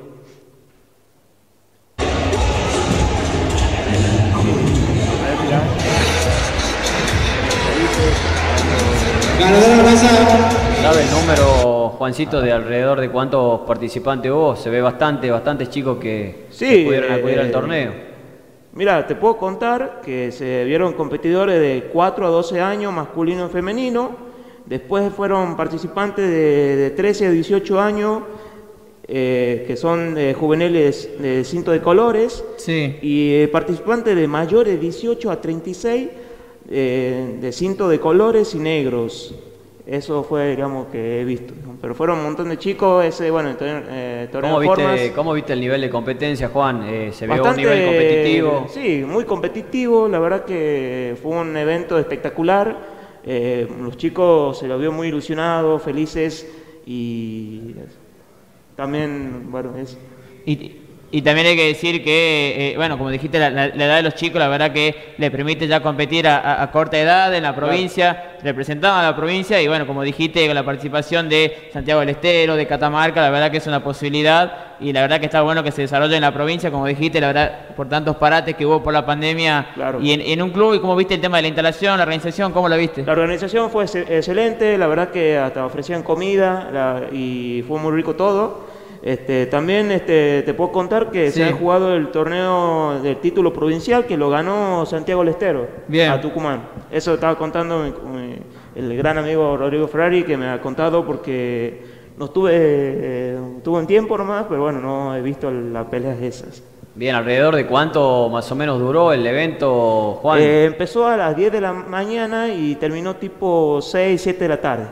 ¿Sabe el número, Juancito, de alrededor de cuántos participantes hubo? Se ve bastante, bastantes chicos que, Sí, que pudieron acudir eh, al torneo. Mira, te puedo contar que se vieron competidores de 4 a 12 años, masculino y femenino. Después fueron participantes de, de 13 a 18 años, eh, que son eh, juveniles de cinto de colores. Y eh, participantes de mayores de 18 a 36, eh, de cinto de colores y negros. Eso fue, digamos, que he visto. Pero fueron un montón de chicos, ese, bueno, eh, torneo ¿Cómo formas. viste, ¿Cómo viste el nivel de competencia, Juan? Eh, ¿Se vio un nivel competitivo? Sí, muy competitivo. La verdad que fue un evento espectacular. Eh, los chicos se los vio muy ilusionados, felices y también, bueno, es... Y, y también hay que decir que, eh, bueno, como dijiste, la, la- la edad de los chicos, la verdad que le permite ya competir a, a- a corta edad en la provincia, representaban a la provincia. Y bueno, como dijiste, con la participación de Santiago del Estero, de Catamarca, la verdad que es una posibilidad. Y la verdad que está bueno que se desarrolle en la provincia, como dijiste, la verdad, por tantos parates que hubo por la pandemia y en, en un club, y cómo viste el tema de la instalación, la organización, ¿cómo la viste? La organización fue ex- excelente, la verdad que hasta ofrecían comida la- y fue muy rico todo. Este, también este, te puedo contar que Sí. se ha jugado el torneo del título provincial que lo ganó Santiago del Estero Bien. a Tucumán. Eso estaba contando mi- mi- el gran amigo Rodrigo Ferrari que me ha contado porque no estuve, eh, tuve un tiempo nomás, pero bueno, no he visto las peleas esas. Bien, ¿alrededor de cuánto más o menos duró el evento, Juan? Eh, empezó a las 10 de la mañana y terminó tipo 6, 7 de la tarde.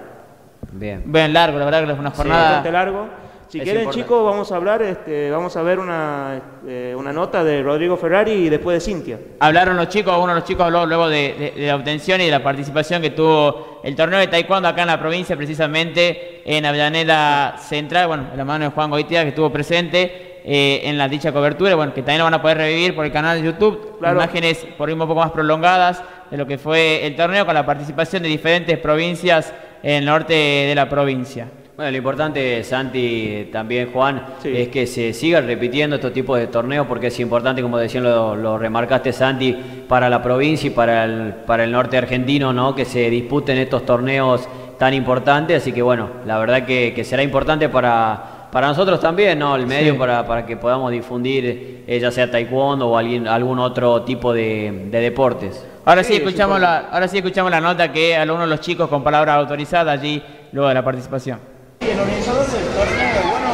Bien. Bien largo, la verdad que es una Sí, jornada... bastante largo. Si Es quieren, importante. chicos, vamos a hablar, este, vamos a ver una, eh, una nota de Rodrigo Ferrari y después de Cintia. Hablaron los chicos, uno de los chicos habló luego de, de- de la obtención y de la participación que tuvo el torneo de taekwondo acá en la provincia, precisamente en Avellaneda Central, bueno, en la mano de Juan Goitia, que estuvo presente eh, en la dicha cobertura, bueno, que también lo van a poder revivir por el canal de YouTube, Claro. imágenes por un poco más prolongadas de lo que fue el torneo con la participación de diferentes provincias en el norte de la provincia. Bueno, lo importante, Santi, también Juan, es que se sigan repitiendo estos tipos de torneos porque es importante, como decían, lo, lo remarcaste Santi, para la provincia y para el, para el norte argentino, ¿no? Que se disputen estos torneos tan importantes, así que bueno, la verdad que, que será importante para, para nosotros también, ¿no? El medio Sí. para, para que podamos difundir, eh, ya sea taekwondo o alguien, algún otro tipo de, de deportes. Ahora sí, escuchamos la, ahora sí escuchamos la nota que algunos de los chicos con palabras autorizadas allí luego de la participación. El organizador del torneo, bueno,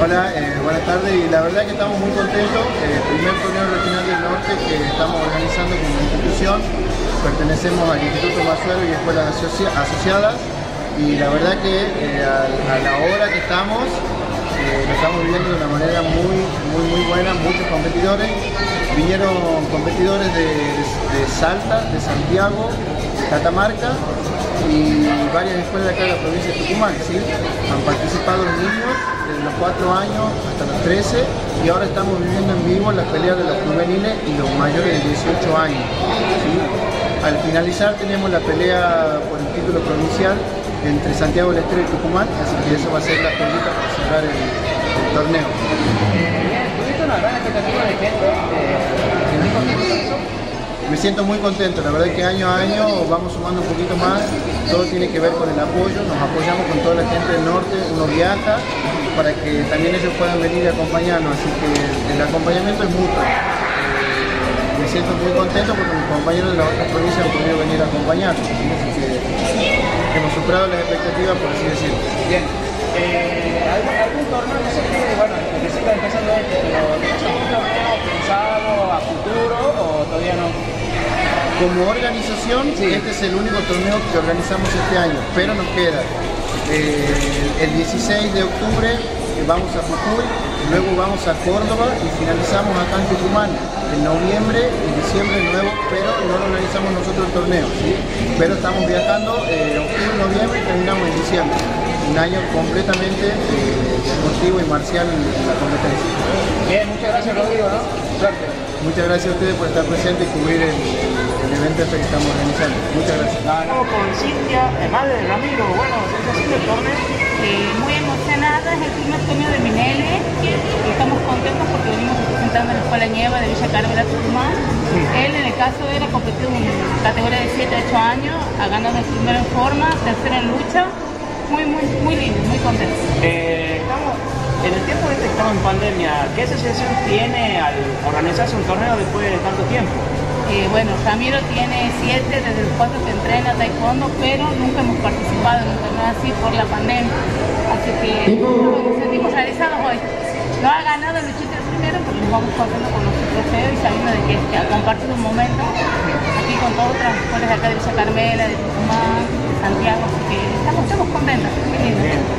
Hola, eh, buenas tardes y la verdad que estamos muy contentos. Eh, primer torneo regional del norte que estamos organizando como institución. Pertenecemos al Instituto Masuero y Escuelas Asocia- Asociadas y la verdad que eh, a, a la hora que estamos eh, lo estamos viviendo de una manera muy, muy, muy buena. Muchos competidores. Vinieron competidores de, de Salta, de Santiago, de Catamarca y varias escuelas de acá de la provincia de Tucumán, ¿sí? Han participado los niños desde los 4 años hasta los 13 y ahora estamos viviendo en vivo las peleas de los juveniles y los mayores de 18 años. ¿sí? Al finalizar tenemos la pelea por el título provincial entre Santiago del Estero y Tucumán, así que eso va a ser la pelita para cerrar el, el torneo. ¿Tuviste una gran expectativa de gente? Me siento muy contento, la verdad es que año a año vamos sumando un poquito más, todo tiene que ver con el apoyo, nos apoyamos con toda la gente del norte, uno viaja para que también ellos puedan venir y acompañarnos, así que el acompañamiento es mutuo. Eh, Me siento muy contento porque mis compañeros de las otras provincias han podido venir a acompañarnos, ¿sí? así que hemos superado las expectativas, por así decirlo. Bien. Eh, ¿algún, algún torneo, no sé qué, bueno, que se está empezando este, pero ¿tenés algún torneo pensado a futuro o todavía no? Como organización, este es el único torneo que organizamos este año, pero nos queda eh, el 16 de octubre vamos a Jujuy, luego vamos a Córdoba y finalizamos acá en Tucumán en noviembre y diciembre nuevo, pero no lo organizamos nosotros el torneo, ¿sí? pero estamos viajando eh, octubre, noviembre y terminamos en diciembre. Un año completamente eh, deportivo y marcial en la competencia. Bien, muchas gracias Rodrigo, ¿no? Suerte. Muchas gracias a ustedes por estar presentes y cubrir el, el evento este que estamos organizando. Muchas gracias. Estamos con Cintia, eh, madre de Ramiro, bueno, ¿se está haciendo el torneo? Eh, muy emocionada, es el primer torneo de mi nene y estamos contentos porque venimos representando a la Escuela Nieva de Villa Carmela Tucumán. Él en el caso de él ha competido en categoría de 7 a 8 años, ha ganado el primero en forma, tercero en lucha, muy, muy, muy lindo, muy contento. Eh, estamos, en el tiempo este que estamos en pandemia, ¿qué sensación tiene al organizarse un torneo después de tanto tiempo? Eh, bueno, Ramiro tiene 7 desde los 4 que entrena taekwondo, pero nunca hemos participado en un torneo así por la pandemia. Así que nos sentimos realizados hoy. No ha ganado el luchito el primero, pero nos vamos contando con nuestro trofeo y sabiendo de que, que ha compartido un momento aquí con todas otras escuelas de acá de Villa Carmela, de Tucumán, Santiago, así que estamos, estamos lindo.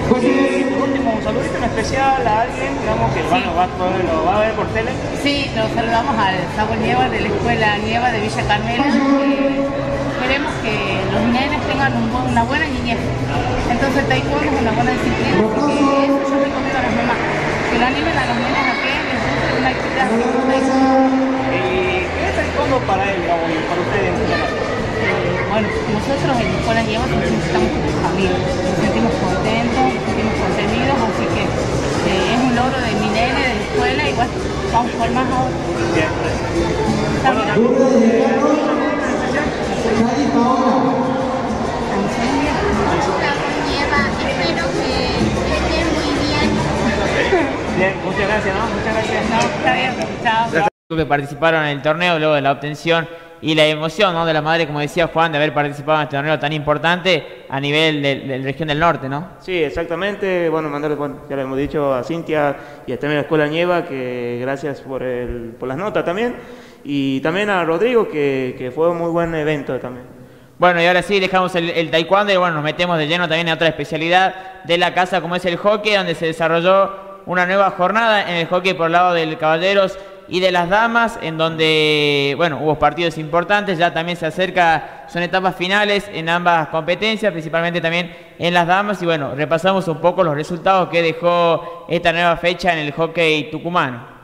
Pues, y por último, un saludito en especial a alguien, digamos, que bueno, va, lo va a ver por tele. Sí, lo saludamos al Saúl Nieva de la Escuela Nieva de Villa Carmela. Eh, queremos que los nenes tengan un una buena niñez. Entonces taekwondo es una buena disciplina porque eso yo recomiendo a las mamás. Que lo animen a los nenes a que les guste una actividad. Eh, ¿Qué es taekwondo para él, digamos, y para ustedes? Eh, bueno, nosotros en la Escuela siempre estamos como familia. Nos sentimos contentos, nos sentimos contenidos, así que eh, es un logro de mi nene, de la escuela, y bueno, vamos por más ahora. Bien. Espero que estén muy bien. Bien, muchas gracias, ¿no? Muchas gracias. Está bien, chao. que participaron en el torneo luego de la obtención y la emoción ¿no? de la madre, como decía Juan, de haber participado en este torneo tan importante a nivel de la región del norte, ¿no? Sí, exactamente. Bueno, mandarle, bueno, ya le hemos dicho a Cintia y también a la Escuela Nieva que gracias por, el, por las notas también. Y también a Rodrigo que, que fue un muy buen evento también. Bueno, y ahora sí, dejamos el, el taekwondo y bueno, nos metemos de lleno también en otra especialidad de la casa como es el hockey, donde se desarrolló una nueva jornada en el hockey por el lado del caballeros y de las damas, en donde, bueno, hubo partidos importantes, ya también se acerca, son etapas finales en ambas competencias, principalmente también en las damas, y bueno, repasamos un poco los resultados que dejó esta nueva fecha en el hockey tucumano.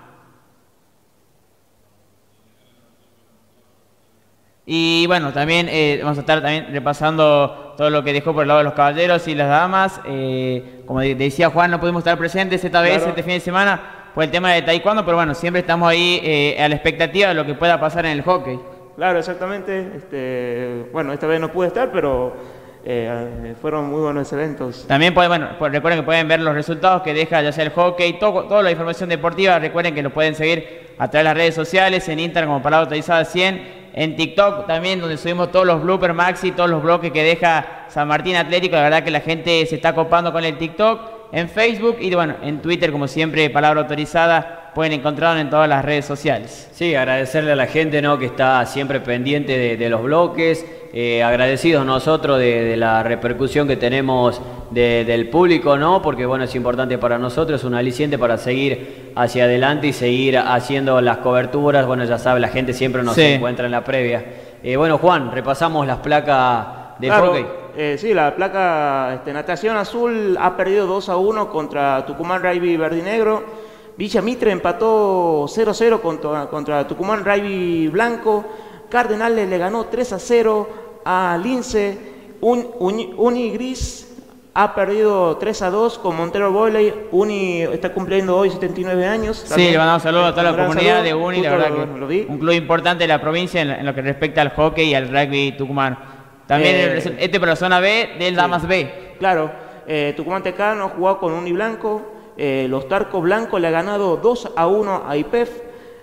Y bueno, también eh, vamos a estar también repasando todo lo que dejó por el lado de los caballeros y las damas. Eh, como de- decía Juan, no pudimos estar presentes esta vez, Claro. este fin de semana, por el tema de taekwondo, pero bueno, siempre estamos ahí eh, a la expectativa de lo que pueda pasar en el hockey. Claro, exactamente. Este, bueno, esta vez no pude estar, pero eh, fueron muy buenos eventos. También pueden, bueno, pues recuerden que pueden ver los resultados que deja ya sea el hockey, todo, toda la información deportiva, recuerden que lo pueden seguir a través de las redes sociales, en Instagram como Palabra Autorizada 100, en TikTok también, donde subimos todos los bloopers maxi, todos los bloques que deja San Martín Atlético, la verdad que la gente se está copando con el TikTok, en Facebook y bueno, en Twitter como siempre, Palabra Autorizada, pueden encontrarlo en todas las redes sociales. Sí, agradecerle a la gente ¿no? que está siempre pendiente de, de los bloques, eh, agradecidos nosotros de, de la repercusión que tenemos de- del público, ¿no? porque bueno, es importante para nosotros, es un aliciente para seguir hacia adelante y seguir haciendo las coberturas. Bueno, ya sabe, la gente siempre nos Sí. encuentra en la previa. Eh, bueno, Juan, repasamos las placas de Claro, hockey. Eh, sí, la placa este, Natación Azul ha perdido 2 a 1 contra Tucumán Rugby Verdinegro. Villa Mitre empató 0-0 contra, contra Tucumán Rugby Blanco. Cardenales le ganó 3 a 0 a Lince. Un, Uni Gris ha perdido 3 a 2 con Montero Boyley. Uni está cumpliendo hoy 79 años. Sí, le mandamos saludos a toda la comunidad de Uni, la verdad que un club importante de la provincia en, lo que respecta al hockey y al rugby tucumano. También eh, este por la zona B del Damas B. Claro, eh, Tucumán Tecano ha jugado con Uni Blanco. Eh, los Tarcos Blancos le ha ganado 2 a 1 a IPEF.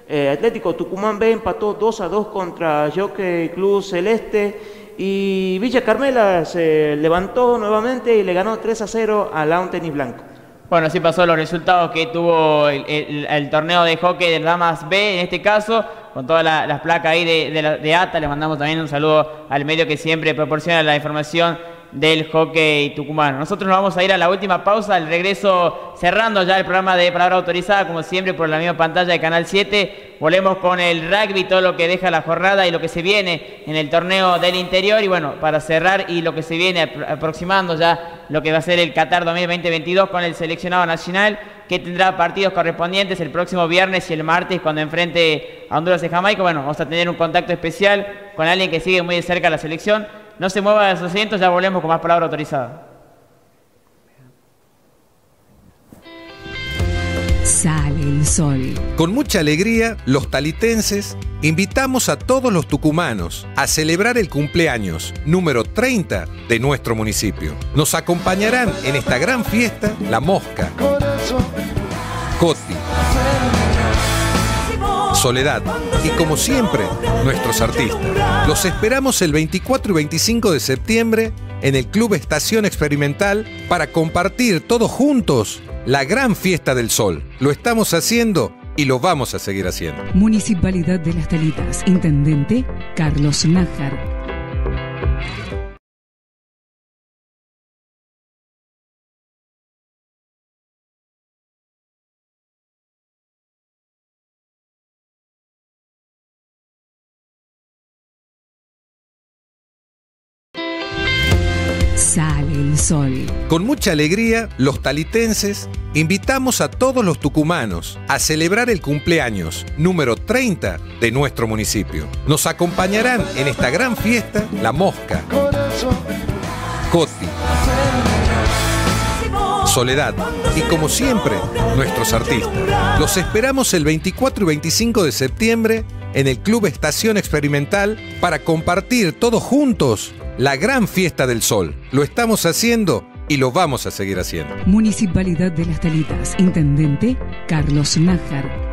Eh, Atlético Tucumán B empató 2 a 2 contra Jockey Club Celeste. Y Villa Carmela se levantó nuevamente y le ganó 3 a 0 a Lawn Tenis Blanco. Bueno, así pasó los resultados que tuvo el, torneo de hockey de Damas B, en este caso, con todas las placas ahí de, de ATA. Le mandamos también un saludo al medio que siempre proporciona la información del hockey tucumano. Nosotros nos vamos a ir a la última pausa, el regreso cerrando ya el programa de palabra autorizada, como siempre por la misma pantalla de Canal 7. Volvemos con el rugby, todo lo que deja la jornada y lo que se viene en el torneo del interior. Y bueno, para cerrar y lo que se viene aproximando ya lo que va a ser el Qatar 2022 con el seleccionado nacional, que tendrá partidos correspondientes el próximo viernes y el martes cuando enfrente a Honduras y Jamaica. Bueno, vamos a tener un contacto especial con alguien que sigue muy de cerca la selección no se mueva de sus asientos, ya volvemos con más palabra autorizada. Sale el sol. Con mucha alegría, los talitenses invitamos a todos los tucumanos a celebrar el cumpleaños número 30 de nuestro municipio. Nos acompañarán en esta gran fiesta La Mosca, Coti, Soledad y como siempre, nuestros artistas. Los esperamos el 24 y 25 de septiembre en el Club Estación Experimental para compartir todos juntos la gran fiesta del sol. Lo estamos haciendo y lo vamos a seguir haciendo. Municipalidad de Las Talitas, Intendente Carlos Nájar. Sale el sol. Con mucha alegría, los talitenses invitamos a todos los tucumanos a celebrar el cumpleaños número 30 de nuestro municipio. Nos acompañarán en esta gran fiesta La Mosca, Coti, Soledad y como siempre, nuestros artistas. Los esperamos el 24 y 25 de septiembre en el Club Estación Experimental para compartir todos juntos la gran fiesta del sol. Lo estamos haciendo y lo vamos a seguir haciendo. Municipalidad de Las Talitas, Intendente Carlos Nájar.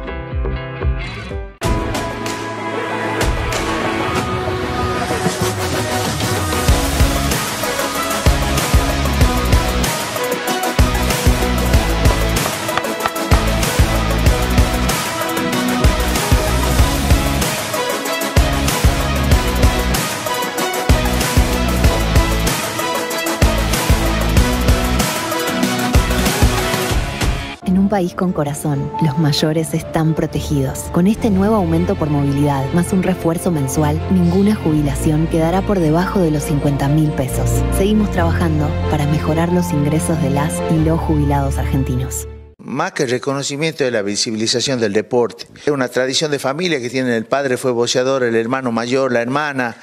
País con corazón, los mayores están protegidos. Con este nuevo aumento por movilidad, más un refuerzo mensual, ninguna jubilación quedará por debajo de los 50 mil pesos. Seguimos trabajando para mejorar los ingresos de las y los jubilados argentinos más que el reconocimiento de la visibilización del deporte. Es una tradición de familia que tiene el padre fue boxeador, el hermano mayor, la hermana,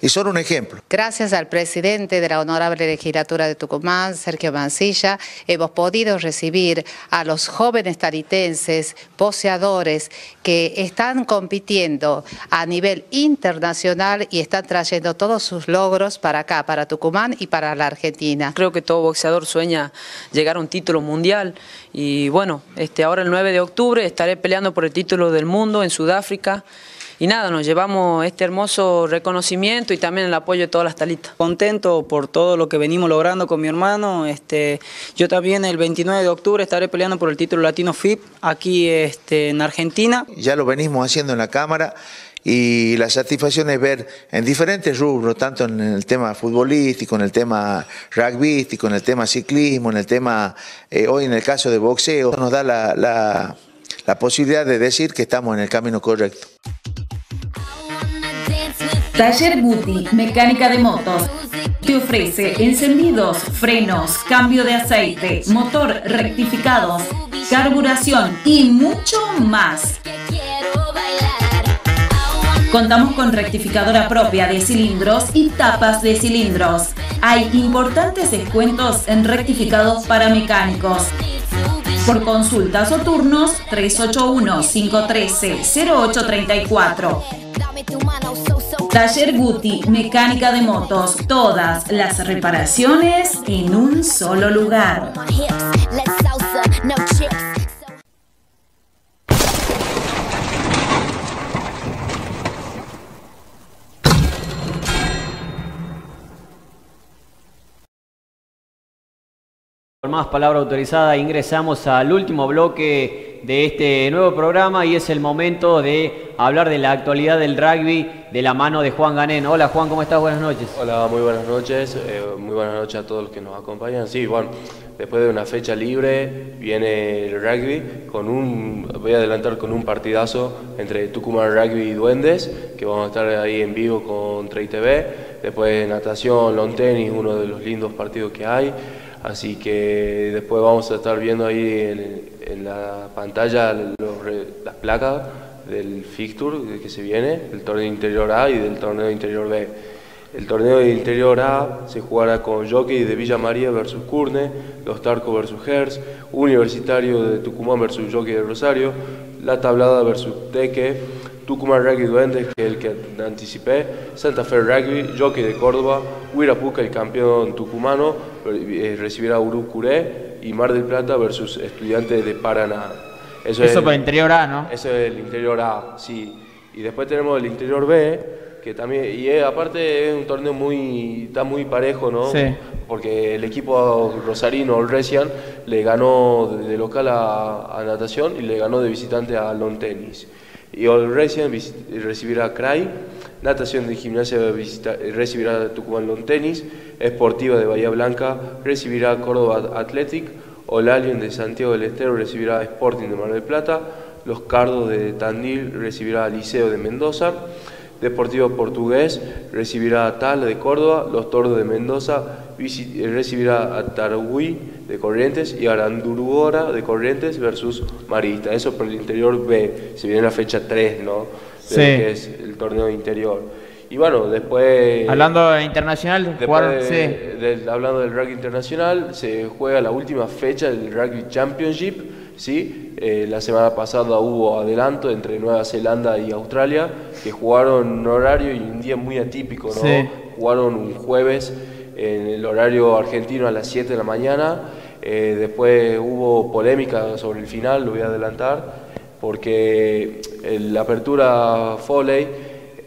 y son un ejemplo. Gracias al presidente de la Honorable Legislatura de Tucumán, Sergio Mancilla, hemos podido recibir a los jóvenes taritenses, poseadores, que están compitiendo a nivel internacional y están trayendo todos sus logros para acá, para Tucumán y para la Argentina. Creo que todo boxeador sueña llegar a un título mundial y bueno, este, ahora el 9 de octubre estaré peleando por el título del mundo en Sudáfrica y nada, nos llevamos este hermoso reconocimiento y también el apoyo de todas las talitas. Contento por todo lo que venimos logrando con mi hermano. Este, yo también el 29 de octubre estaré peleando por el título Latino FIP aquí este, en Argentina. Ya lo venimos haciendo en la Cámara y la satisfacción es ver en diferentes rubros, tanto en el tema futbolístico, en el tema rugbyístico, en el tema ciclismo, en el tema, eh, hoy en el caso de boxeo, nos da la, la posibilidad de decir que estamos en el camino correcto. Taller Guti, mecánica de motos. te ofrece encendidos, frenos, cambio de aceite, motor rectificados, carburación y mucho más. Contamos con rectificadora propia de cilindros y tapas de cilindros. Hay importantes descuentos en rectificados para mecánicos. Por consultas o turnos 381-513-0834. Taller Guti, mecánica de motos, todas las reparaciones en un solo lugar. Más palabra autorizada ingresamos al último bloque de este nuevo programa y es el momento de hablar de la actualidad del rugby de la mano de Juan Ganén. Hola Juan, ¿cómo estás? Buenas noches. Hola, muy buenas noches. eh, muy buenas noches a todos los que nos acompañan. Sí, bueno, después de una fecha libre viene el rugby con un, voy a adelantar con un partidazo entre Tucumán Rugby y Duendes, que vamos a estar ahí en vivo con Trey TV. Después natación, lawn tenis, uno de los lindos partidos que hay. Así que después vamos a estar viendo ahí en, la pantalla las placas del fixture que se viene, del torneo interior A y del torneo interior B. El torneo interior A se jugará con Jockey de Villa María versus Curne, Los Tarcos versus Gers, Universitario de Tucumán versus Jockey de Rosario, La Tablada versus Teque, Tucumán Rugby Duendes, que es el que anticipé, Santa Fe Rugby, Jockey de Córdoba, Huirapuca, el campeón tucumano, recibirá a Urucuré y Mar del Plata versus Estudiantes de Paraná. Eso es por interior A, ¿no? Eso es el interior A, sí. Y después tenemos el interior B, que también, y es- aparte es un torneo muy, está muy parejo, ¿no? Sí. Porque el equipo rosarino, el Resian, le ganó de local a, a natación y le ganó de visitante a lawn tenis. Y el Resian visi- recibirá a CRAI, natación de gimnasia visita- recibirá a Tucumán lawn tenis, Esportiva de Bahía Blanca recibirá a Córdoba Athletic, Olalion de Santiago del Estero recibirá a Sporting de Mar del Plata, Los Cardos de Tandil recibirá a Liceo de Mendoza, Deportivo Portugués recibirá a Tal de Córdoba, Los Toros de Mendoza eh, recibirá a Taragüí de Corrientes y Arandurugora de Corrientes versus Marista. Eso por el interior B, se viene la fecha 3, ¿no? De Sí. que es el torneo interior. Y bueno, después... Hablando de internacional, Después jugaron, de- hablando del rugby internacional, se juega la última fecha del Rugby Championship. ¿sí? Eh, la semana pasada hubo adelanto entre Nueva Zelanda y Australia, que jugaron un horario y un día muy atípico. ¿no? Sí. Jugaron un jueves en el horario argentino a las 7 de la mañana. Eh, después hubo polémica sobre el final, lo voy a adelantar, porque el- la apertura Foley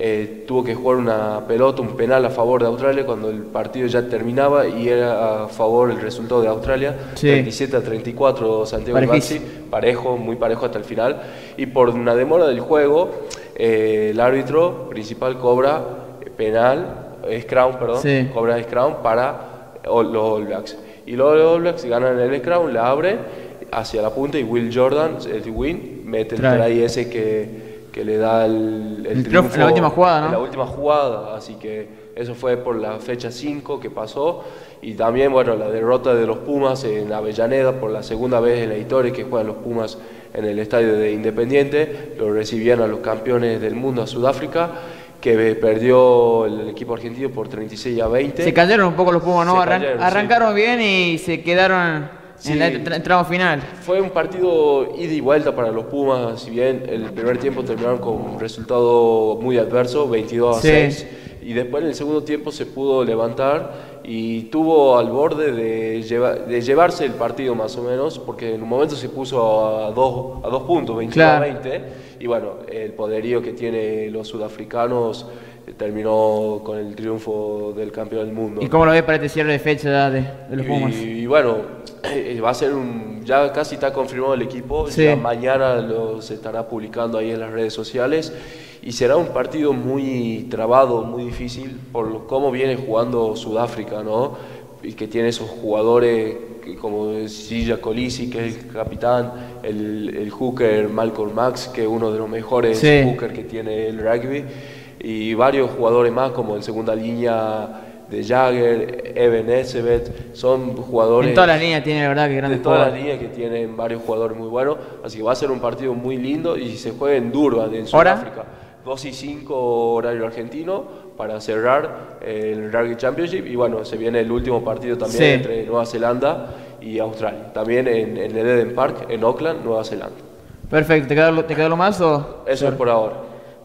eh, tuvo que jugar una pelota, un penal a favor de Australia cuando el partido ya terminaba y era a favor el resultado de Australia, Sí. 37 a 34 Santiago Parejísimo. Maxi, parejo, muy parejo hasta el final. Y por una demora del juego, eh, el árbitro principal cobra penal, Crown, perdón, Sí. cobra Scrum para los All Blacks. Y los All Blacks ganan el Scrum, la abre hacia la punta y Will Jordan, el win, mete el try ese que, que le da el, el El triunfo en la última jugada, ¿no? en la última jugada, así que eso fue por la fecha 5 que pasó y también, bueno, la derrota de los Pumas en Avellaneda por la segunda vez en la historia que juegan los Pumas en el estadio de Independiente, lo recibían a los campeones del mundo a Sudáfrica, que perdió el equipo argentino por 36 a 20. Se cayeron un poco los Pumas, ¿no? Se Arran- cayeron, sí. arrancaron bien y se quedaron Sí. en el tra- tramo final. Fue un partido ida y vuelta para los Pumas, si bien el primer tiempo terminaron con un resultado muy adverso, 22 a Sí. 6, y después en el segundo tiempo se pudo levantar y tuvo al borde de, lleva- de llevarse el partido más o menos, porque en un momento se puso a dos, a dos puntos, 21 a Claro. 20, y bueno, el poderío que tienen los sudafricanos terminó con el triunfo del campeón del mundo. ¿Y cómo lo ves para este cierre de fecha de, de los Pumas? Y, bueno, eh, va a ser un. Ya casi está confirmado el equipo. Sí. Ya mañana lo se estará publicando ahí en las redes sociales. Y será un partido muy trabado, muy difícil, por lo- cómo viene jugando Sudáfrica, ¿no? Y que tiene esos jugadores como Silla Colisi, que es el capitán, el, el hooker Malcolm Max, que es uno de los mejores Sí. hooker que tiene el rugby, y varios jugadores más, como en segunda línea de Jagger, Eben Ezebet, son jugadores... En todas las líneas tiene, la verdad, que grandes De todas las jugadores. líneas que tienen varios jugadores muy buenos, así que va a ser un partido muy lindo y se juega en Durban, en Sudáfrica. 2 y 5 horario argentino para cerrar el Rugby Championship y bueno, se viene el último partido también Sí. entre Nueva Zelanda y Australia, también en, en el Eden Park, en Auckland, Nueva Zelanda. Perfecto, ¿te quedó, te quedó lo más o...? Eso es por ahora.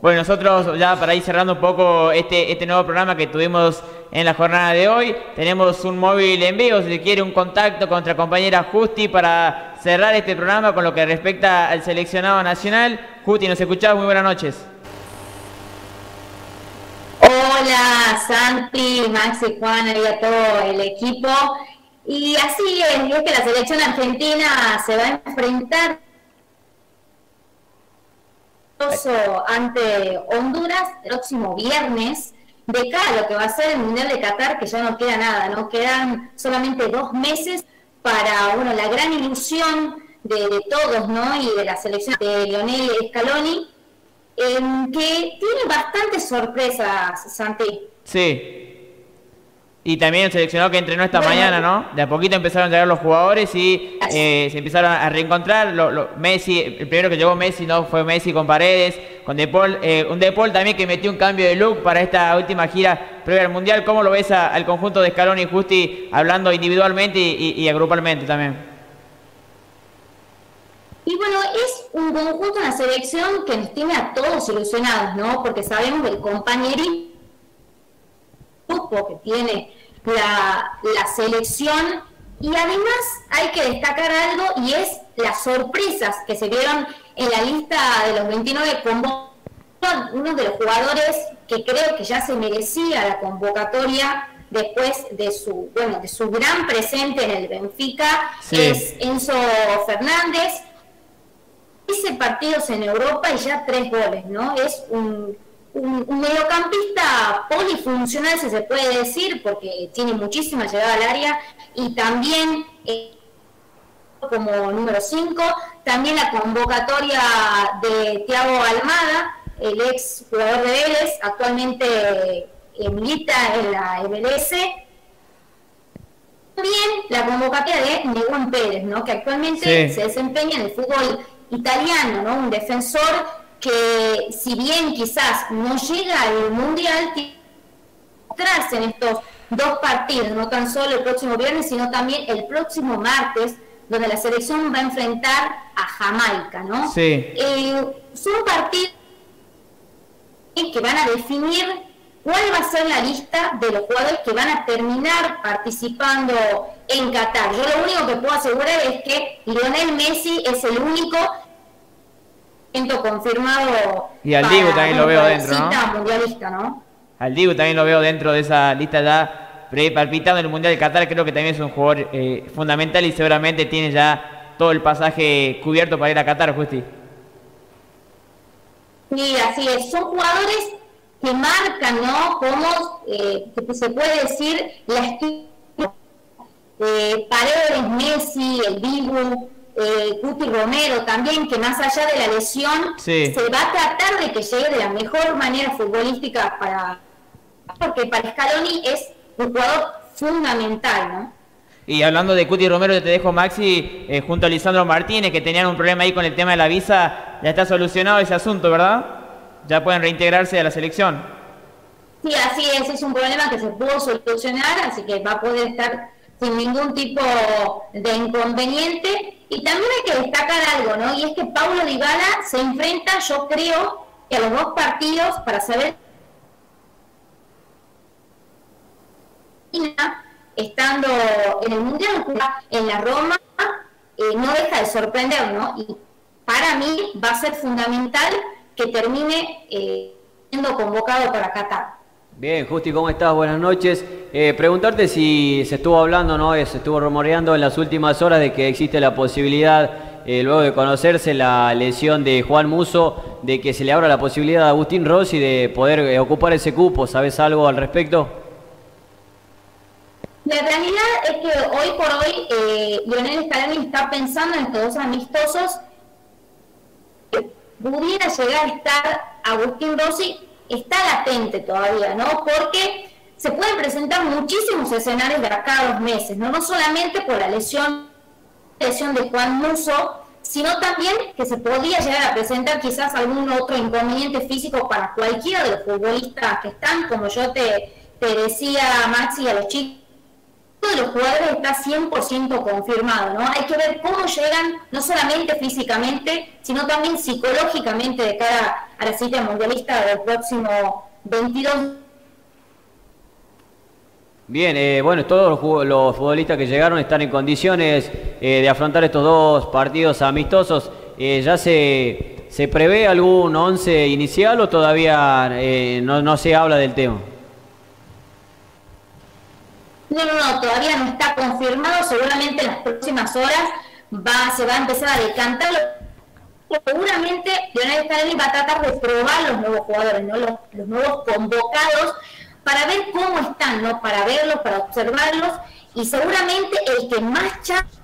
Bueno, nosotros ya para ir cerrando un poco este, este nuevo programa que tuvimos en la jornada de hoy, tenemos un móvil en vivo, si quiere un contacto con nuestra compañera Justi para cerrar este programa con lo que respecta al seleccionado nacional. Justi, nos escuchás, muy buenas noches. Hola Santi, Maxi, Juan y a todo el equipo. Y así es, es que la selección argentina se va a enfrentar ante Honduras el próximo viernes de cara a lo que va a ser el Mundial de Qatar, que ya no queda nada, ¿no? Quedan solamente dos meses para, bueno, la gran ilusión de, de todos, ¿no? Y de la selección de Lionel Scaloni, em, que tiene bastantes sorpresas, Santi. Sí. Y también el seleccionado que entrenó esta mañana, ¿no? De a poquito empezaron a llegar los jugadores y eh, se empezaron a reencontrar. Lo- lo- Messi, el primero que llegó Messi, ¿no? Fue Messi con Paredes, con De Paul. eh, un De Paul también que metió un cambio de look para esta última gira previa al Mundial. ¿Cómo lo ves a- al conjunto de Scaloni y Justi hablando individualmente y, y- y agrupalmente también? Y bueno, es un conjunto, una selección que nos tiene a todos ilusionados, ¿no? Porque sabemos del compañerismo que tiene la, la selección y además hay que destacar algo y es las sorpresas que se vieron en la lista de los 29 convocados. Uno de los jugadores que creo que ya se merecía la convocatoria después de su, bueno, de su gran presente en el Benfica Sí. es Enzo Fernández. 15 partidos en Europa y ya tres goles, ¿no? Es un, un, un mediocampista polifuncional, si se puede decir, porque tiene muchísima llegada al área y también eh, como número 5, también la convocatoria de Thiago Almada, el ex jugador de Vélez, actualmente eh, milita en la MLS. También la convocatoria de Negón Pérez, ¿no? que actualmente Sí. se desempeña en el fútbol italiano, ¿no? un defensor que si bien quizás no llega al Mundial, tiene que mostrarse en estos dos partidos, no tan solo el próximo viernes, sino también el próximo martes, donde la selección va a enfrentar a Jamaica, ¿no? Sí. Eh, son partidos que van a definir cuál va a ser la lista de los jugadores que van a terminar participando en Qatar. Yo lo único que puedo asegurar es que Lionel Messi es el único confirmado Y al Dibu también lo veo dentro, ¿no? mundialista, ¿no? Al Dibu también lo veo dentro de esa lista ya palpitando el Mundial de Qatar. Creo que también es un jugador eh, fundamental y seguramente tiene ya todo el pasaje cubierto para ir a Qatar, Justi. Sí, así es. Son jugadores que marcan, ¿no? Como eh, que se puede decir la estilo eh, Paredes, Messi, el Dibu, eh, Cuti Romero también, que más allá de la lesión, Sí. se va a tratar de que llegue de la mejor manera futbolística para. Porque para Scaloni es un jugador fundamental, ¿no? Y hablando de Cuti Romero, yo te dejo Maxi eh, junto a Lisandro Martínez, que tenían un problema ahí con el tema de la visa. Ya está solucionado ese asunto, ¿verdad? Ya pueden reintegrarse a la selección. Sí, así es, es un problema que se pudo solucionar, así que va a poder estar sin ningún tipo de inconveniente. Y también hay que destacar algo, ¿no? Y es que Paulo Dybala se enfrenta, yo creo, que a los dos partidos para saber estando en el Mundial en la Roma, eh, no deja de sorprender, ¿no? Y para mí va a ser fundamental que termine eh, siendo convocado para Qatar. Bien, Justi, ¿cómo estás? Buenas noches. Eh, preguntarte si se estuvo hablando, ¿no? Eh, Se estuvo rumoreando en las últimas horas de que existe la posibilidad, eh, luego de conocerse la lesión de Juan Muso, de que se le abra la posibilidad a Agustín Rossi de poder ocupar ese cupo. ¿Sabes algo al respecto? La realidad es que hoy por hoy Lionel Scaloni está pensando en estos dos amistosos. Pudiera llegar a estar Agustín Rossi, está latente todavía, ¿no? Porque se pueden presentar muchísimos escenarios de acá a dos meses, no, no solamente por la lesión, lesión de Juan Muso, sino también que se podría llegar a presentar quizás algún otro inconveniente físico para cualquiera de los futbolistas que están, como yo te, te decía, Maxi, a los chicos de los jugadores está 100% confirmado, ¿no? Hay que ver cómo llegan, no solamente físicamente, sino también psicológicamente de cara a la cita mundialista del próximo 22 Bien, eh, bueno, todos los, futbolistas que llegaron están en condiciones eh, de afrontar estos dos partidos amistosos. Eh, ¿Ya se, se prevé algún once inicial o todavía no, no se habla del tema? No, no, no, todavía no está confirmado. Seguramente en las próximas horas va, se va a empezar a decantar. Seguramente Leonel Scaloni va a tratar de probar los nuevos jugadores, ¿no? los, los nuevos convocados, para ver cómo están, ¿no? Para verlos, para observarlos. Y seguramente el que más chance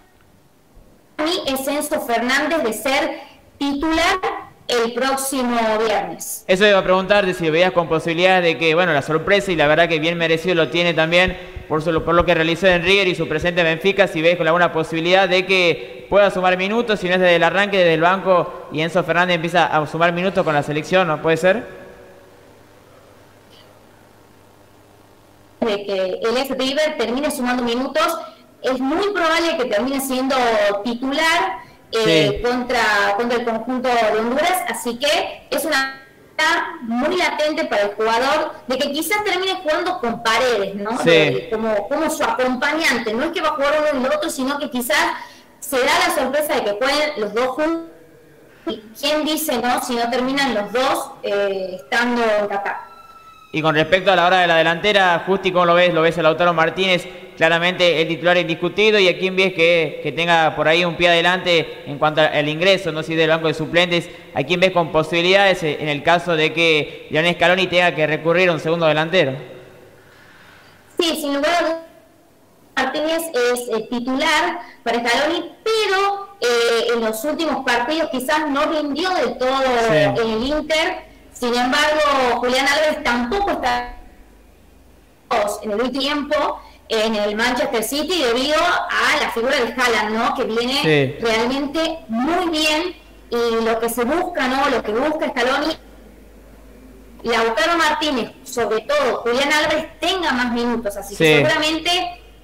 a mí es Enzo Fernández de ser titular el próximo viernes. Eso iba a preguntarte si veías con posibilidades de que, bueno, la sorpresa y la verdad que bien merecido lo tiene también por, por lo que realizó en River y su presente en Benfica, si ves con alguna posibilidad de que pueda sumar minutos, si no es desde el arranque, desde el banco y Enzo Fernández empieza a sumar minutos con la selección, ¿no puede ser? De que el ex River termine sumando minutos, es muy probable que termine siendo titular eh, contra, contra el conjunto de Honduras, así que es una muy latente para el jugador de que quizás termine jugando con paredes, ¿no? como, como su acompañante, no es que va a jugar uno y el otro, sino que quizás se da la sorpresa de que jueguen los dos juntos. ¿Y quién dice, no? Si no terminan los dos eh, estando en y con respecto a la hora de la delantera, Justi, ¿cómo lo ves? Lo ves a Lautaro Martínez, claramente el titular indiscutido, y a quién ves que, que tenga por ahí un pie adelante en cuanto al ingreso, no sé, del banco de suplentes, a quién ves con posibilidades en el caso de que Lionel Scaloni tenga que recurrir a un segundo delantero. Sí, sin lugar a dudas, Martínez es el titular para Scaloni, pero eh, en los últimos partidos quizás no rindió del todo en el Inter sin embargo, Julián Álvarez tampoco está en el último tiempo en el Manchester City debido a la figura de Haaland, ¿no? Que viene realmente muy bien y lo que se busca, ¿no? Lo que busca Scaloni Lautaro Martínez, sobre todo Julián Álvarez, tenga más minutos. Así que seguramente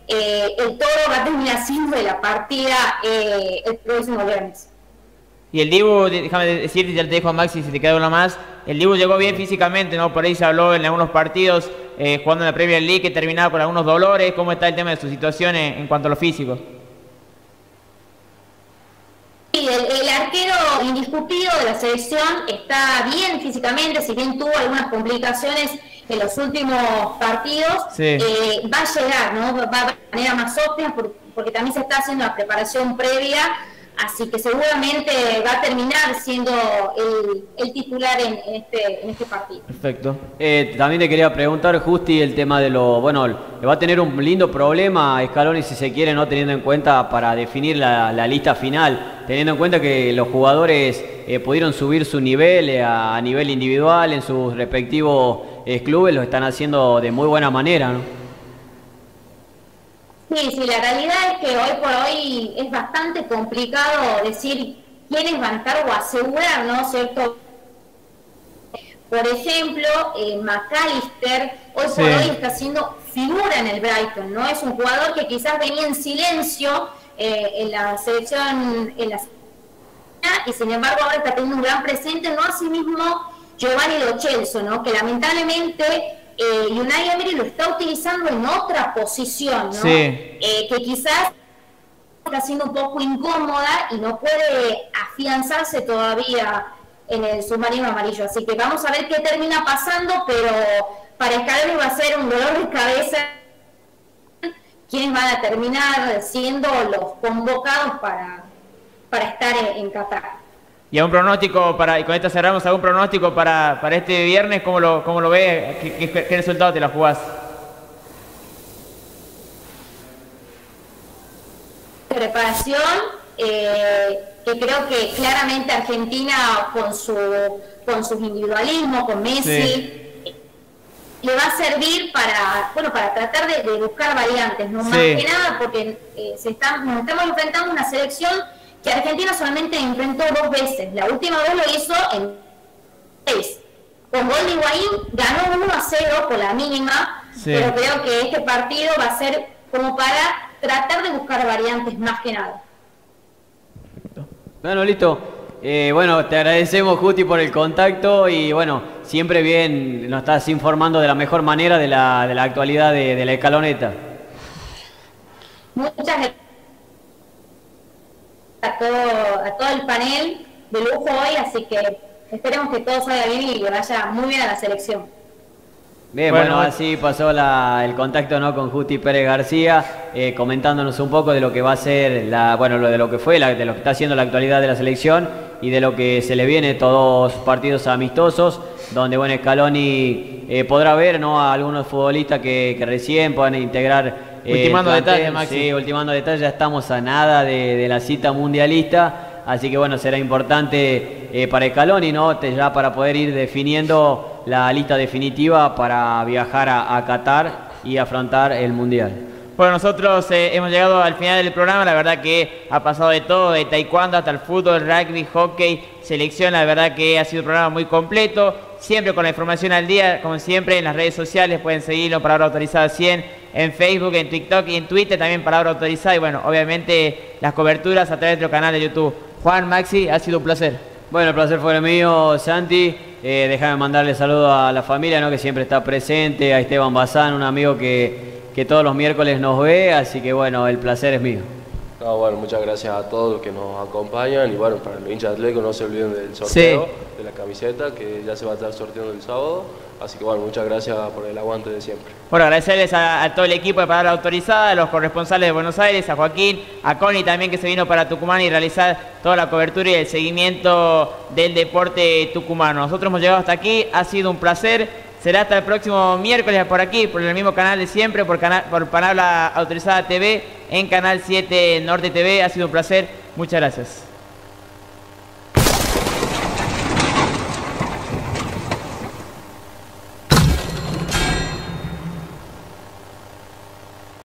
eh, el toro va a terminar siendo de la partida eh, el próximo viernes. Y el Dibu, déjame decirte, ya te dejo a Maxi si te queda una más. El Dibu llegó bien físicamente, ¿no? Por ahí se habló en algunos partidos, eh, jugando en la Premier League, que terminaba con algunos dolores. ¿Cómo está el tema de su situación en, cuanto a lo físico? Sí, el, arquero indiscutido de la selección está bien físicamente, si bien tuvo algunas complicaciones en los últimos partidos, eh, va a llegar, ¿no? Va de manera más óptima porque también se está haciendo la preparación previa Así que seguramente va a terminar siendo el, titular en, este, en este partido. Perfecto. Eh, también te quería preguntar, Justi, el tema de lo. Bueno, va a tener un lindo problema a Scaloni, si se quiere, no teniendo en cuenta para definir la, lista final, teniendo en cuenta que los jugadores eh, pudieron subir su nivel eh, a, nivel individual en sus respectivos clubes, lo están haciendo de muy buena manera, ¿no? Sí, sí, la realidad es que hoy por hoy es bastante complicado decir quiénes van a estar o asegurar, ¿no? ¿Cierto? Por ejemplo, eh, McAllister hoy por hoy está siendo figura en el Brighton, ¿no? Es un jugador que quizás venía en silencio eh, en la selección, en la y sin embargo ahora está teniendo un gran presente, no así mismo Giovanni Lo Celso, ¿no? Que lamentablemente eh, Unai Emery lo está utilizando en otra posición, ¿no? Eh, que quizás está siendo un poco incómoda y no puede afianzarse todavía en el submarino amarillo. Así que vamos a ver qué termina pasando, pero para Scaloni va a ser un dolor de cabeza quiénes van a terminar siendo los convocados para, para estar en, en Qatar. Y a un pronóstico, para, y con esto cerramos, algún pronóstico para, para este viernes, ¿cómo lo, cómo lo ves? ¿Qué, resultado te la jugás? Preparación, eh, que creo que claramente Argentina con su con sus individualismos, con Messi, le va a servir para, bueno, para tratar de, buscar variantes, ¿no? Más que nada porque eh, se está, nos estamos enfrentando a una selección que Argentina solamente enfrentó dos veces. La última vez lo hizo en seis. Con gol de Higuaín ganó 1 a 0 por la mínima, pero creo que este partido va a ser como para tratar de buscar variantes más que nada. Bueno, listo. Eh, bueno, te agradecemos, Juti, por el contacto y bueno, siempre bien nos estás informando de la mejor manera de la, de la actualidad de, de la escaloneta. Muchas gracias a todo, a todo el panel de lujo hoy, así que esperemos que todo salga bien y que vaya muy bien a la selección. Bien, bueno, así pasó el contacto ¿no? con Juti Pérez García, eh, comentándonos un poco de lo que va a ser, la, bueno, lo de lo que fue, de lo que está haciendo la actualidad de la selección y de lo que se le viene todos partidos amistosos, donde bueno, Scaloni eh, podrá ver ¿no? a algunos futbolistas que, recién puedan integrar. Eh, ultimando detalles, Maxi. Sí, ultimando detalles, ya estamos a nada de, de la cita mundialista, así que bueno, será importante para Scaloni, ¿no? ya para poder ir definiendo la lista definitiva para viajar a, Qatar y afrontar el Mundial. Bueno, nosotros eh, hemos llegado al final del programa, la verdad que ha pasado de todo, de taekwondo hasta el fútbol, rugby, hockey, selección, la verdad que ha sido un programa muy completo, siempre con la información al día, como siempre en las redes sociales, pueden seguirlo, Palabra Autorizada 100, en Facebook, en TikTok y en Twitter también Palabra Autorizada y bueno, obviamente las coberturas a través de nuestro canal de YouTube. Juan, Maxi, ha sido un placer. Bueno, el placer fue mío, Santi. Eh, déjame mandarle saludos a la familia, ¿no? que siempre está presente, a Esteban Bazán, un amigo que, que todos los miércoles nos ve, así que bueno, el placer es mío. bueno, muchas gracias a todos los que nos acompañan y bueno, para los hinchas atléticos no se olviden del sorteo de la camiseta que ya se va a estar sorteando el sábado. Así que bueno, muchas gracias por el aguante de siempre. Bueno, agradecerles a, todo el equipo de Palabra Autorizada, a los corresponsales de Buenos Aires, a Joaquín, a Connie también que se vino para Tucumán y realizar toda la cobertura y el seguimiento del deporte tucumano. Nosotros hemos llegado hasta aquí, ha sido un placer. Será hasta el próximo miércoles por aquí, por el mismo canal de siempre, por, canal, por Palabra Autorizada TV, en Canal 7 Norte TV. Ha sido un placer. Muchas gracias.